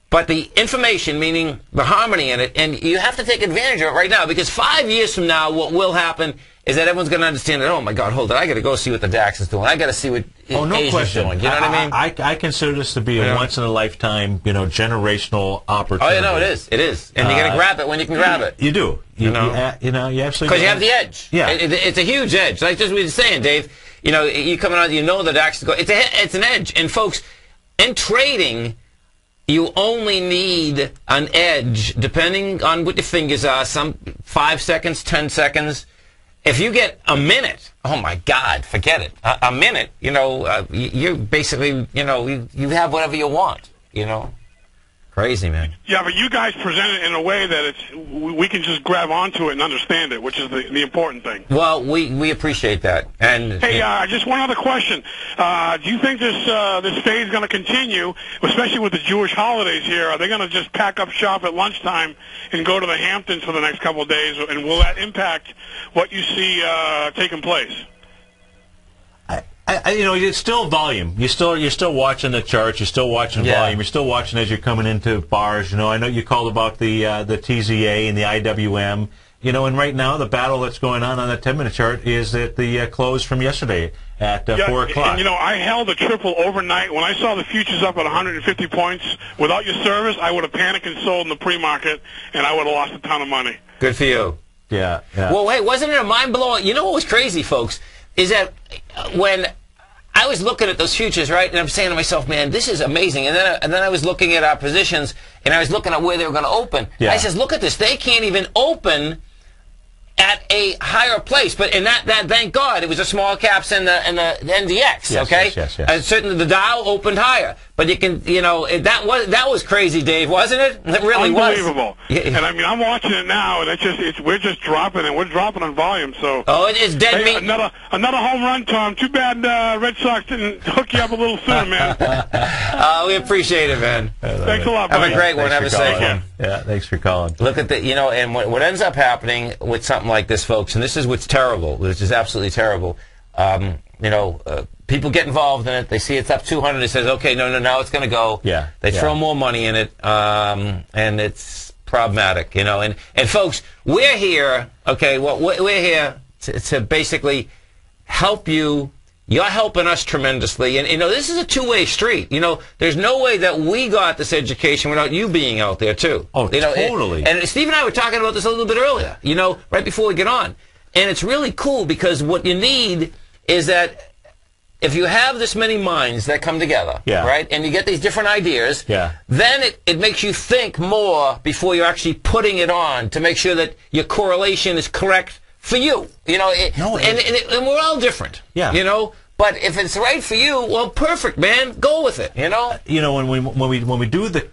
S2: but the information, meaning the harmony in it, and you have to take advantage of it right now because five years from now, what will happen is that everyone's going to understand that. Oh my God, hold it! I got to go see what the DAX is doing. I got to see what
S3: Oh, no
S2: Asia's
S3: question.
S2: doing. You know what I mean?
S3: I, I consider this to be a
S2: Yeah.
S3: once in a lifetime, you know, generational opportunity.
S2: oh,
S3: opportunity.
S2: you know it is. It is, and you got to
S3: Uh,
S2: grab it when you can grab it.
S3: You do. You,
S2: You know?
S3: you, you know, you absolutely.
S2: Because you have the edge.
S3: Yeah.
S2: It- it- it's a huge edge. Like just we were saying, Dave. You know, you coming out, you know DAX is going. It's a, it's an edge, and folks, in trading, you only need an edge, depending on what your fingers are. Some five seconds, ten seconds. If you get a minute, oh my God, forget it. A, a minute, you know, uh, you, you're basically, you know, you, you have whatever you want. You know, crazy man.
S11: Yeah, but you guys present it in a way that it's we can just grab onto it and understand it, which is the, the important thing.
S2: Well, we we appreciate that, and
S11: Hey, uh, just one other question. Uh, do you think this uh, this phase is going to continue, especially with the Jewish holidays here? Are they going to just pack up shop at lunchtime and go to the Hamptons for the next couple of days, and will that impact what you see uh, taking place?
S3: I, I, you know, it's still volume. You still, you're still watching the charts. You're still watching
S2: Yeah.
S3: volume. You're still watching as you're coming into bars. You know, I know you called about the uh, the TZA and the IWM. You know, and right now the battle that's going on on that 10 minute chart is at the uh, close from yesterday at uh,
S11: Yeah,
S3: four o'clock.
S11: And you know, I held a triple overnight. When I saw the futures up at 150 points without your service, I would have panicked and sold in the pre-market, and I would have lost a ton of money.
S2: good for you.
S3: yeah, yeah.
S2: Well, wait, wasn't it a mind blowing? You know what was crazy, folks, is that uh, when I was looking at those futures, right, and I'm saying to myself, man, this is amazing. And then, I, and then I was looking at our positions, and I was looking at where they were going to open.
S3: Yeah.
S2: I says, look at this, they can't even open at a higher place, but and that, that thank God it was the small caps and the and the, the NDX.
S3: Yes,
S2: okay,
S3: yes, yes, yes.
S2: And certainly the Dow opened higher, but you can you know that was that was crazy, Dave, wasn't it? It really was.
S11: Unbelievable.
S2: Yeah.
S11: And I mean, I'm watching it now, and it's just it's we're just dropping, and we're dropping on volume. So.
S2: Oh, it is dead
S11: Hey,
S2: meat.
S11: another another home run, Tom. Too bad uh, Red Sox didn't hook you up a little sooner, man.
S2: Uh, we appreciate it, man.
S11: Thanks a lot,
S2: Have a
S11: buddy.
S2: great one. Have a safe one.
S3: Yeah, thanks for calling.
S2: Look at the, you know, and what, what ends up happening with something like this, folks, and this is what's terrible, which is absolutely terrible. Um, you know, uh, people get involved in it. They see it's up 200. It says, okay, no, no, now it's going to go.
S3: Yeah,
S2: They
S3: yeah.
S2: throw more money in it, um, and it's problematic, you know. And, and folks, we're here, okay, well, we're here to, to basically help you. You're helping us tremendously. And, you know, this is a two-way street. You know, there's no way that we got this education without you being out there, too.
S3: Oh,
S2: you know, and-
S3: totally.
S2: And, Steve and I were talking about this a little bit earlier, you know, right before we get on. And it's really cool because what you need is that if you have this many minds that come together,
S3: Yeah.
S2: right, and you get these different ideas,
S3: Yeah.
S2: then it, it makes you think more before you're actually putting it on to make sure that your correlation is correct for you. You know, it,
S3: No,
S2: and, and, it- and we're all different.
S3: Yeah.
S2: You know, but if it's right for you, well, perfect, man. Go with it. You know.
S3: Uh, you know when we when we when we do the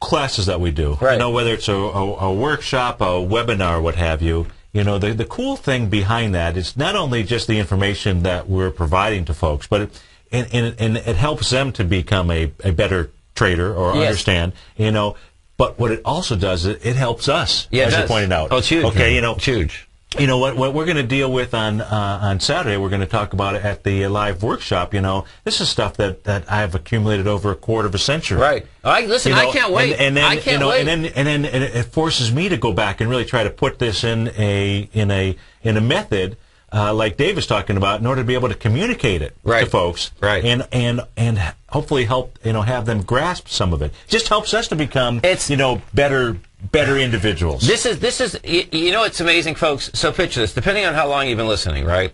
S3: classes that we do,
S2: Right.
S3: you know whether it's a, a, a workshop, a webinar, what have you. You know the the cool thing behind that is not only just the information that we're providing to folks, but it, and, and, and it helps them to become a, a better trader or
S2: Yes.
S3: understand. You know, but what it also does it, it helps us,
S2: Yeah,
S3: as you pointed out.
S2: Oh, it's huge.
S3: Okay, you know,
S2: It's huge.
S3: You know what what we're going to deal with on uh, on Saturday. We're going to talk about it at the live workshop. You know, this is stuff that, that I've accumulated over a quarter of a century.
S2: Right. I listen.
S3: You know,
S2: I can't wait.
S3: And, and then
S2: I can't
S3: you know,
S2: wait.
S3: and then and then and it forces me to go back and really try to put this in a in a in a method. Uh, like Dave was talking about, in order to be able to communicate it
S2: Right.
S3: to folks,
S2: Right.
S3: and and and hopefully help you know have them grasp some of it. Just helps us to become
S2: It's-
S3: you know better better individuals.
S2: This is this is you, you know it's amazing, folks. So picture this. Depending on how long you've been listening, right?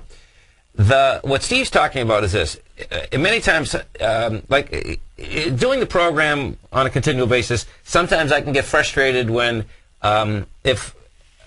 S2: The what Steve's talking about is this. Uh, many times, um, like uh, uh, doing the program on a continual basis, sometimes I can get frustrated when um, if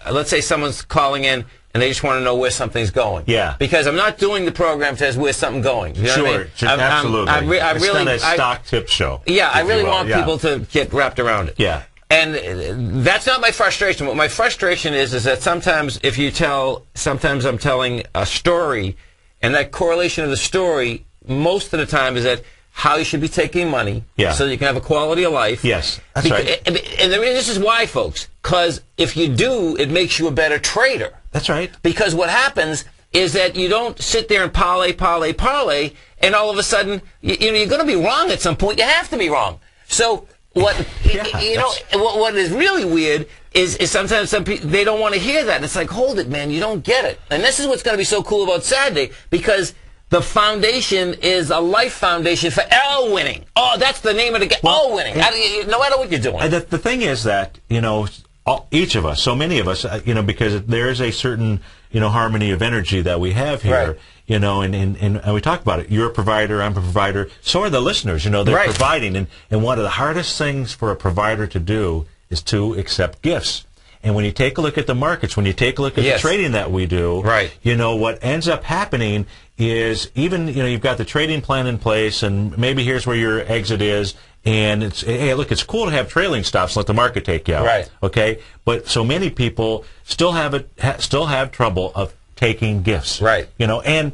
S2: uh, let's say someone's calling in and they just want to know where something's going.
S3: Yeah.
S2: Because I'm not doing the program to where's something going. You know
S3: sure,
S2: I mean?
S3: sure,
S2: I'm- I'm-
S3: absolutely.
S2: I, re- I
S3: it's
S2: really,
S3: not a
S2: I-
S3: stock tip show.
S2: yeah, I really want
S3: Yeah.
S2: people to get wrapped around it.
S3: Yeah.
S2: And that's not my frustration. What my frustration is is that sometimes if you tell, sometimes I'm telling a story, and that correlation of the story most of the time is that how you should be taking money,
S3: Yeah.
S2: so you can have a quality of life.
S3: Yes, that's
S2: Beca-
S3: right.
S2: And, this is why, folks, because if you do, it makes you a better trader.
S3: That's right.
S2: Because what happens is that you don't sit there and parlay, parlay, parlay, and all of a sudden, you, you know, you're going to be wrong at some point. You have to be wrong. So what,
S3: Yeah,
S2: you know, what, what is really weird is, is sometimes some people, they don't want to hear that. It's like, hold it, man, you don't get it. And this is what's going to be so cool about Saturday, because the foundation is a life foundation for all winning. Oh, that's the name of the game. all winning. I- no matter what you're doing.
S3: And the, the thing is that you know all, each of us, so many of us, uh, you know, because there is a certain you know harmony of energy that we have here.
S2: Right.
S3: You know, and, and, and, and we talk about it. You're a provider, I'm a provider. So are the listeners. You know, they're
S2: Right.
S3: providing. And, and one of the hardest things for a provider to do is to accept gifts. And when you take a look at the markets, when you take a look at
S2: Yes.
S3: the trading that we do,
S2: Right.
S3: you know, what ends up happening is even, you know, you've got the trading plan in place and maybe here's where your exit is. And it's, hey, look, it's cool to have trailing stops, let the market take you out.
S2: Right.
S3: Okay. But so many people still have it, ha, still have trouble of taking gifts.
S2: Right.
S3: You know, and,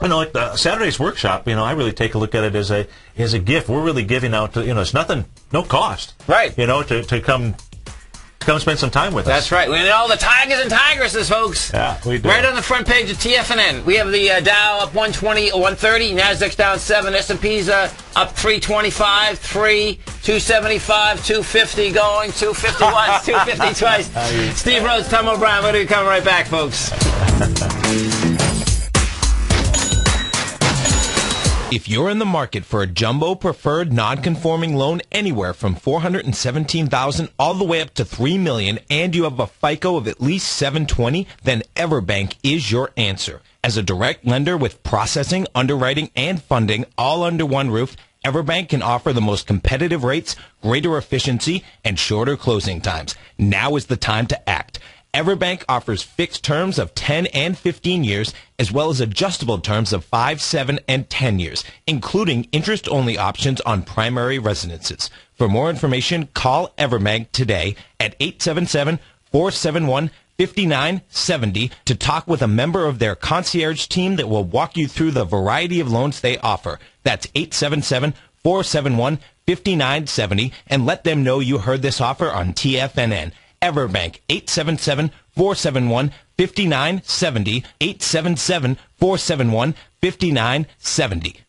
S3: you know, like the Saturday's workshop, you know, I really take a look at it as a, as a gift. We're really giving out to, you know, it's nothing, no cost.
S2: Right.
S3: You know, to, to come, come spend some time with us.
S2: That's right. We need all the tigers and tigresses, folks.
S3: Yeah, we do.
S2: Right on the front page of TFNN. We have the uh, Dow up 120, 130. Nasdaq's down 7. S&P's uh, up 325, 3, 275, 250 going, 250 once, 250 twice. Steve Rhodes, Tom O'Brien. We're going to come right back, folks.
S4: If you're in the market for a jumbo preferred non-conforming loan anywhere from 417,000 all the way up to 3 million and you have a FICO of at least 720, then Everbank is your answer. As a direct lender with processing, underwriting, and funding all under one roof, Everbank can offer the most competitive rates, greater efficiency, and shorter closing times. Now is the time to act. Everbank offers fixed terms of 10 and 15 years, as well as adjustable terms of 5, 7, and 10 years, including interest-only options on primary residences. For more information, call Everbank today at 877-471-5970 to talk with a member of their concierge team that will walk you through the variety of loans they offer. That's 877-471-5970 and let them know you heard this offer on TFNN. Everbank, 877-471-5970, 877-471-5970.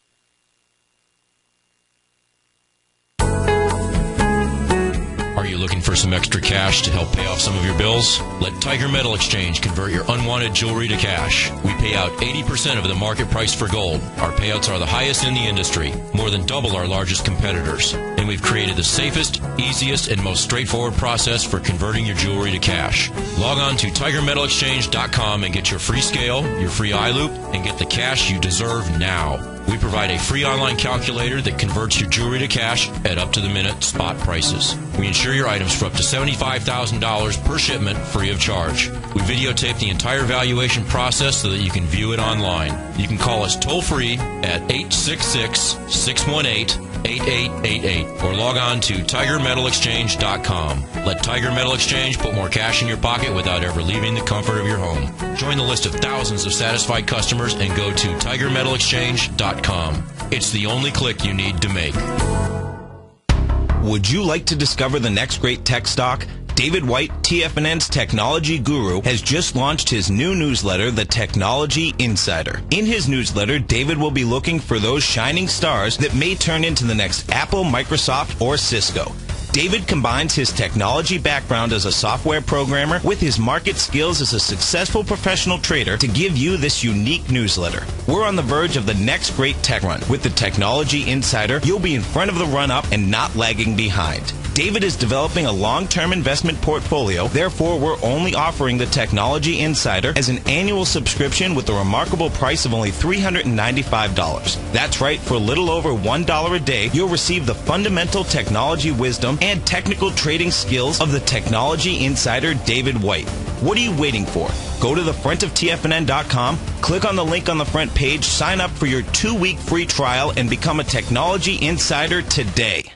S5: Looking for some extra cash to help pay off some of your bills? Let Tiger Metal Exchange convert your unwanted jewelry to cash. We pay out 80% of the market price for gold. Our payouts are the highest in the industry, more than double our largest competitors. And we've created the safest, easiest, and most straightforward process for converting your jewelry to cash. Log on to TigerMetalExchange.com and get your free scale, your free eye loupe, and get the cash you deserve now. We provide a free online calculator that converts your jewelry to cash at up to the minute spot prices. We insure your items for up to $75,000 per shipment free of charge. We videotape the entire valuation process so that you can view it online. You can call us toll free at 866 618 8888 or log on to tigermetalexchange.com. Let Tiger Metal Exchange put more cash in your pocket without ever leaving the comfort of your home. Join the list of thousands of satisfied customers and go to tigermetalexchange.com. It's the only click you need to make.
S4: Would you like to discover the next great tech stock? David White, TFNN's technology guru, has just launched his new newsletter, The Technology Insider. In his newsletter, David will be looking for those shining stars that may turn into the next Apple, Microsoft, or Cisco. David combines his technology background as a software programmer with his market skills as a successful professional trader to give you this unique newsletter. We're on the verge of the next great tech run. With the Technology Insider, you'll be in front of the run up and not lagging behind. David is developing a long-term investment portfolio. Therefore, we're only offering the Technology Insider as an annual subscription with a remarkable price of only $395. That's right, for a little over $1 a day, you'll receive the fundamental technology wisdom and technical trading skills of the Technology Insider David White. What are you waiting for? Go to the front of TFNN.com, click on the link on the front page, sign up for your two-week free trial, and become a Technology Insider today.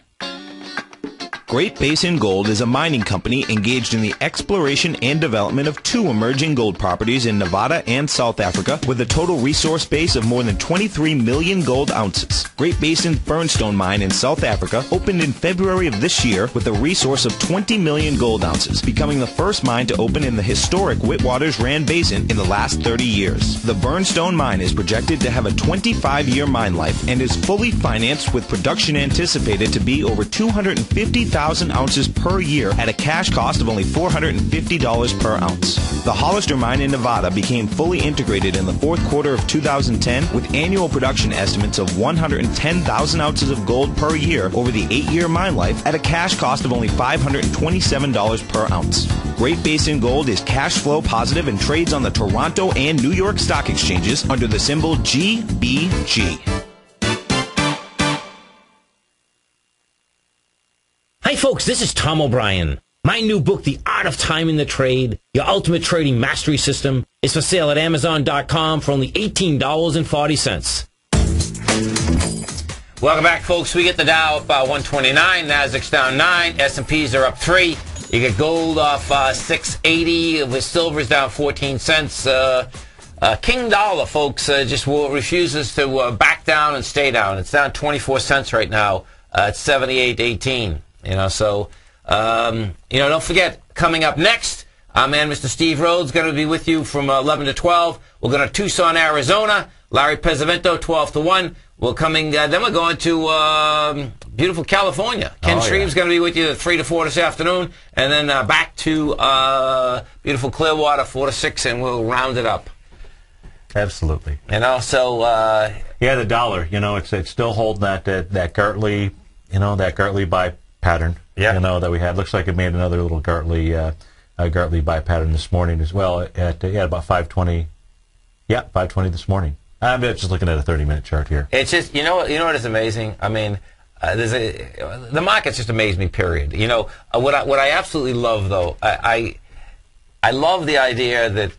S4: Great Basin Gold is a mining company engaged in the exploration and development of two emerging gold properties in Nevada and South Africa with a total resource base of more than 23 million gold ounces. Great Basin's Burnstone mine in South Africa opened in February of this year with a resource of 20 million gold ounces, becoming the first mine to open in the historic Witwatersrand Rand Basin in the last 30 years. The Burnstone mine is projected to have a 25-year mine life and is fully financed with production anticipated to be over 250,000 1,000 ounces per year at a cash cost of only $450 per ounce. The Hollister mine in Nevada became fully integrated in the fourth quarter of 2010 with annual production estimates of 110,000 ounces of gold per year over the eight-year mine life at a cash cost of only $527 per ounce. Great Basin Gold is cash flow positive and trades on the Toronto and New York stock exchanges under the symbol GBG.
S7: Hi, folks, this is Tom O'Brien. My new book, The Art of Time in the Trade, Your Ultimate Trading Mastery System, is for sale at Amazon.com for only $18.40.
S2: Welcome back, folks. We get the Dow up uh, 129, Nasdaq's down 9, S&Ps are up 3. You get gold off uh, 680, with silver's down 14 cents. Uh, uh, King Dollar, folks, uh, just refuses to uh, back down and stay down. It's down 24 cents right now. Uh, it's 78.18. You know, so um, you know, don't forget coming up next. Our man, Mr. Steve Rhodes, going to be with you from 11 to 12. We're going to Tucson, Arizona. Larry Pesavento, 12 to 1. We're coming, uh, then we're going to um, beautiful California. Ken
S3: Oh,
S2: Shreve's
S3: yeah.
S2: going to be with you at 3 to 4 this afternoon. And then uh, back to uh, beautiful Clearwater, 4 to 6, and we'll round it up.
S3: Absolutely.
S2: And also... uh,
S3: Yeah, the dollar. You know, it's it's still holding that that, that Gartley, you know, that Gartley buy pattern.
S2: Yeah.
S3: You know that we had. Looks like it made another little Gartley uh, uh, Gartley buy pattern this morning as well. At uh, yeah, about five twenty. Yeah, five twenty this morning. I'm just looking at a thirty minute chart here.
S2: It's just you know what you know what is amazing. I mean, uh, there's a the market's just amazed me. Period. You know uh, what I what I absolutely love though. I I, I love the idea that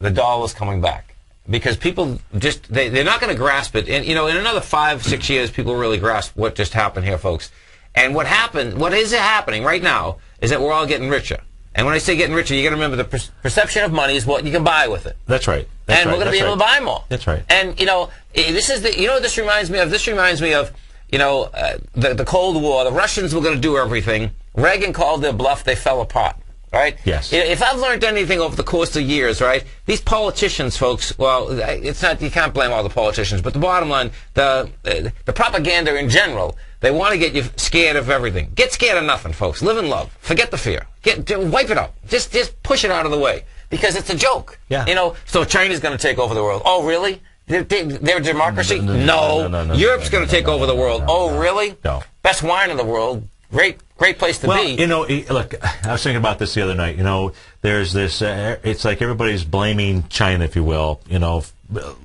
S2: the dollar's coming back because people just they they're not going to grasp it. And you know, in another five six years, people really grasp what just happened here, folks. And what happened, what is happening right now, is that we're all getting richer. And when I say getting richer, you got to remember the per- perception of money is what you can buy with it
S3: That's right. That's
S2: and
S3: right.
S2: we're going to be
S3: That's
S2: able to buy more.
S3: That's right.
S2: And you know, eh, this is the you know what this reminds me of. This reminds me of you know uh, the the Cold War. The Russians were going to do everything. Reagan called their bluff. They fell apart. Right.
S3: Yes.
S2: If I've learned anything over the course of years, right, these politicians, folks. Well, it's not. You can't blame all the politicians, but the bottom line, the uh, the propaganda in general, they want to get you scared of everything. Get scared of nothing, folks. Live in love. Forget the fear. Get wipe it out. Just just push it out of the way because it's a joke.
S3: Yeah.
S2: You know. So China's going to take over the world. Oh, really? They're, they're a democracy?
S3: No, no,
S2: no, Europe's going to take over the world. oh, really?
S3: No.
S2: Best wine in the world. Great, great place to
S3: well,
S2: be.
S3: you know, look, I was thinking about this the other night. You know, there's this. Uh, it's like everybody's blaming China, if you will. You know,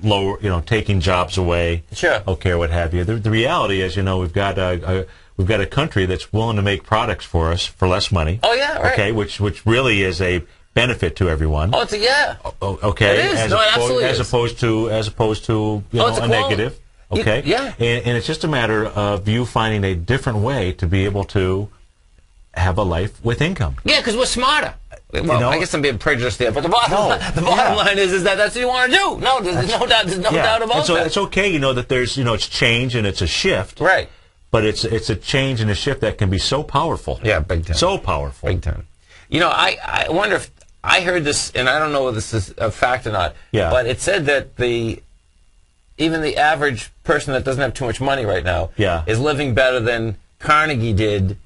S3: lower. You know, taking jobs away.
S2: Sure.
S3: Okay, what have you. The, the reality is, you know, we've got a, a we've got a country that's willing to make products for us for less money.
S2: Oh, yeah, right.
S3: Okay, which which really is a benefit to everyone.
S2: oh, it's a, yeah.
S3: O- okay,
S2: It is.
S3: As,
S2: No, it
S3: opposed,
S2: absolutely
S3: as
S2: is.
S3: opposed to as opposed to you
S2: Oh,
S3: know
S2: a
S3: a negative.
S2: You-
S3: Okay,
S2: yeah.
S3: and, and it's just a matter of you finding a different way to be able to have a life with income.
S2: Yeah, because we're smarter. Well,
S3: know-
S2: I guess I'm being prejudiced there, but the bottom,
S3: No,
S2: the bottom
S3: yeah.
S2: line is, is that that's what you want to do. No, there's no doubt, there's no doubt about
S3: and so
S2: that.
S3: it's okay, you know, that there's you know it's change and it's a shift,
S2: Right.
S3: But it's it's a change and a shift that can be so powerful.
S2: Yeah, big time.
S3: So powerful.
S2: Big time. You know, I, I wonder if I heard this, and I don't know whether this is a fact or not.
S3: Yeah.
S2: But it said that the even the average person that doesn't have too much money right now
S3: Yeah.
S2: is living better than Carnegie did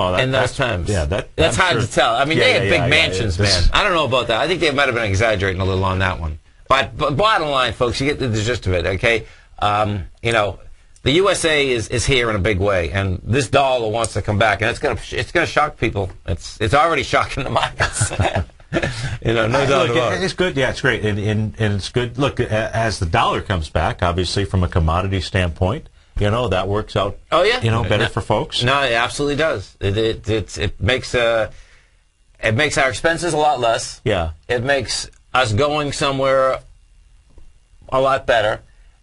S3: Well, that,
S2: in those times.
S3: Yeah, that
S2: that's
S3: I'm
S2: hard
S3: sure-
S2: to tell. I mean,
S3: Yeah,
S2: they had
S3: yeah,
S2: big
S3: yeah,
S2: mansions. Man. I don't know about that. I think they might have been exaggerating a little on that one. But, but bottom line, folks, you get the gist of it. Okay, um, you know, the USA is, is here in a big way, and this dollar wants to come back, and it's gonna it's gonna shock people. It's it's already shocking the markets. you know, no doubt
S3: Look,
S2: about
S3: it. it's good. Yeah, it's great, and, and and it's good. Look, as the dollar comes back, obviously from a commodity standpoint, you know that works out.
S2: Oh yeah,
S3: you know better
S2: No-
S3: for folks.
S2: No, it absolutely does. It it it's, it makes uh it makes our expenses a lot less.
S3: Yeah,
S2: It makes us going somewhere a lot better.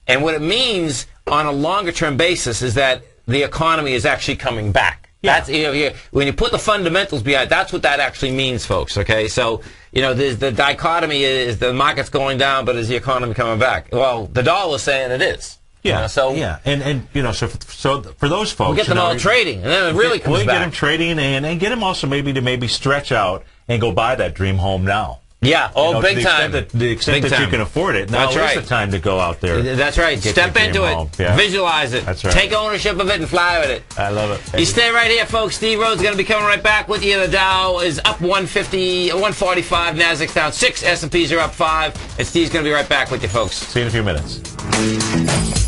S2: And what it means on a longer term basis is that the economy is actually coming back.
S3: Yeah.
S2: That's you know, you- when you put the fundamentals behind. That's what that actually means, folks. Okay, so you know the, the dichotomy is the market's going down, but is the economy coming back? Well, the dollar's saying it is. You
S3: yeah.
S2: know, so
S3: yeah, and and you know, so for, so for those folks,
S2: we'll get
S3: you
S2: them
S3: know,
S2: all trading, and then it really
S3: we
S2: comes
S3: get
S2: back.
S3: them trading and and get them also maybe to maybe stretch out and go buy that dream home now.
S2: yeah. Oh,
S3: You know,
S2: big
S3: the
S2: time.
S3: That, the extent
S2: Big
S3: that you can afford it. Now
S2: That's
S3: is
S2: right.
S3: the time to go out there.
S2: That's right. Step into it.
S3: Yeah.
S2: Visualize it.
S3: That's right.
S2: Take ownership of it and fly with it.
S3: I love it.
S2: You stay right here, folks. Steve Rhodes is going to be coming right back with you. The Dow is up 150, 145. Nasdaq's down six. S&Ps are up five. And Steve's going to be right back with you, folks.
S3: See you in a few minutes.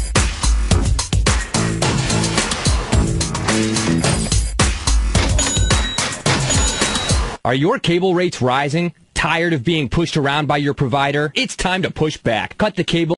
S14: Are your cable rates rising? Tired of being pushed around by your provider? It's time to push back. Cut the cable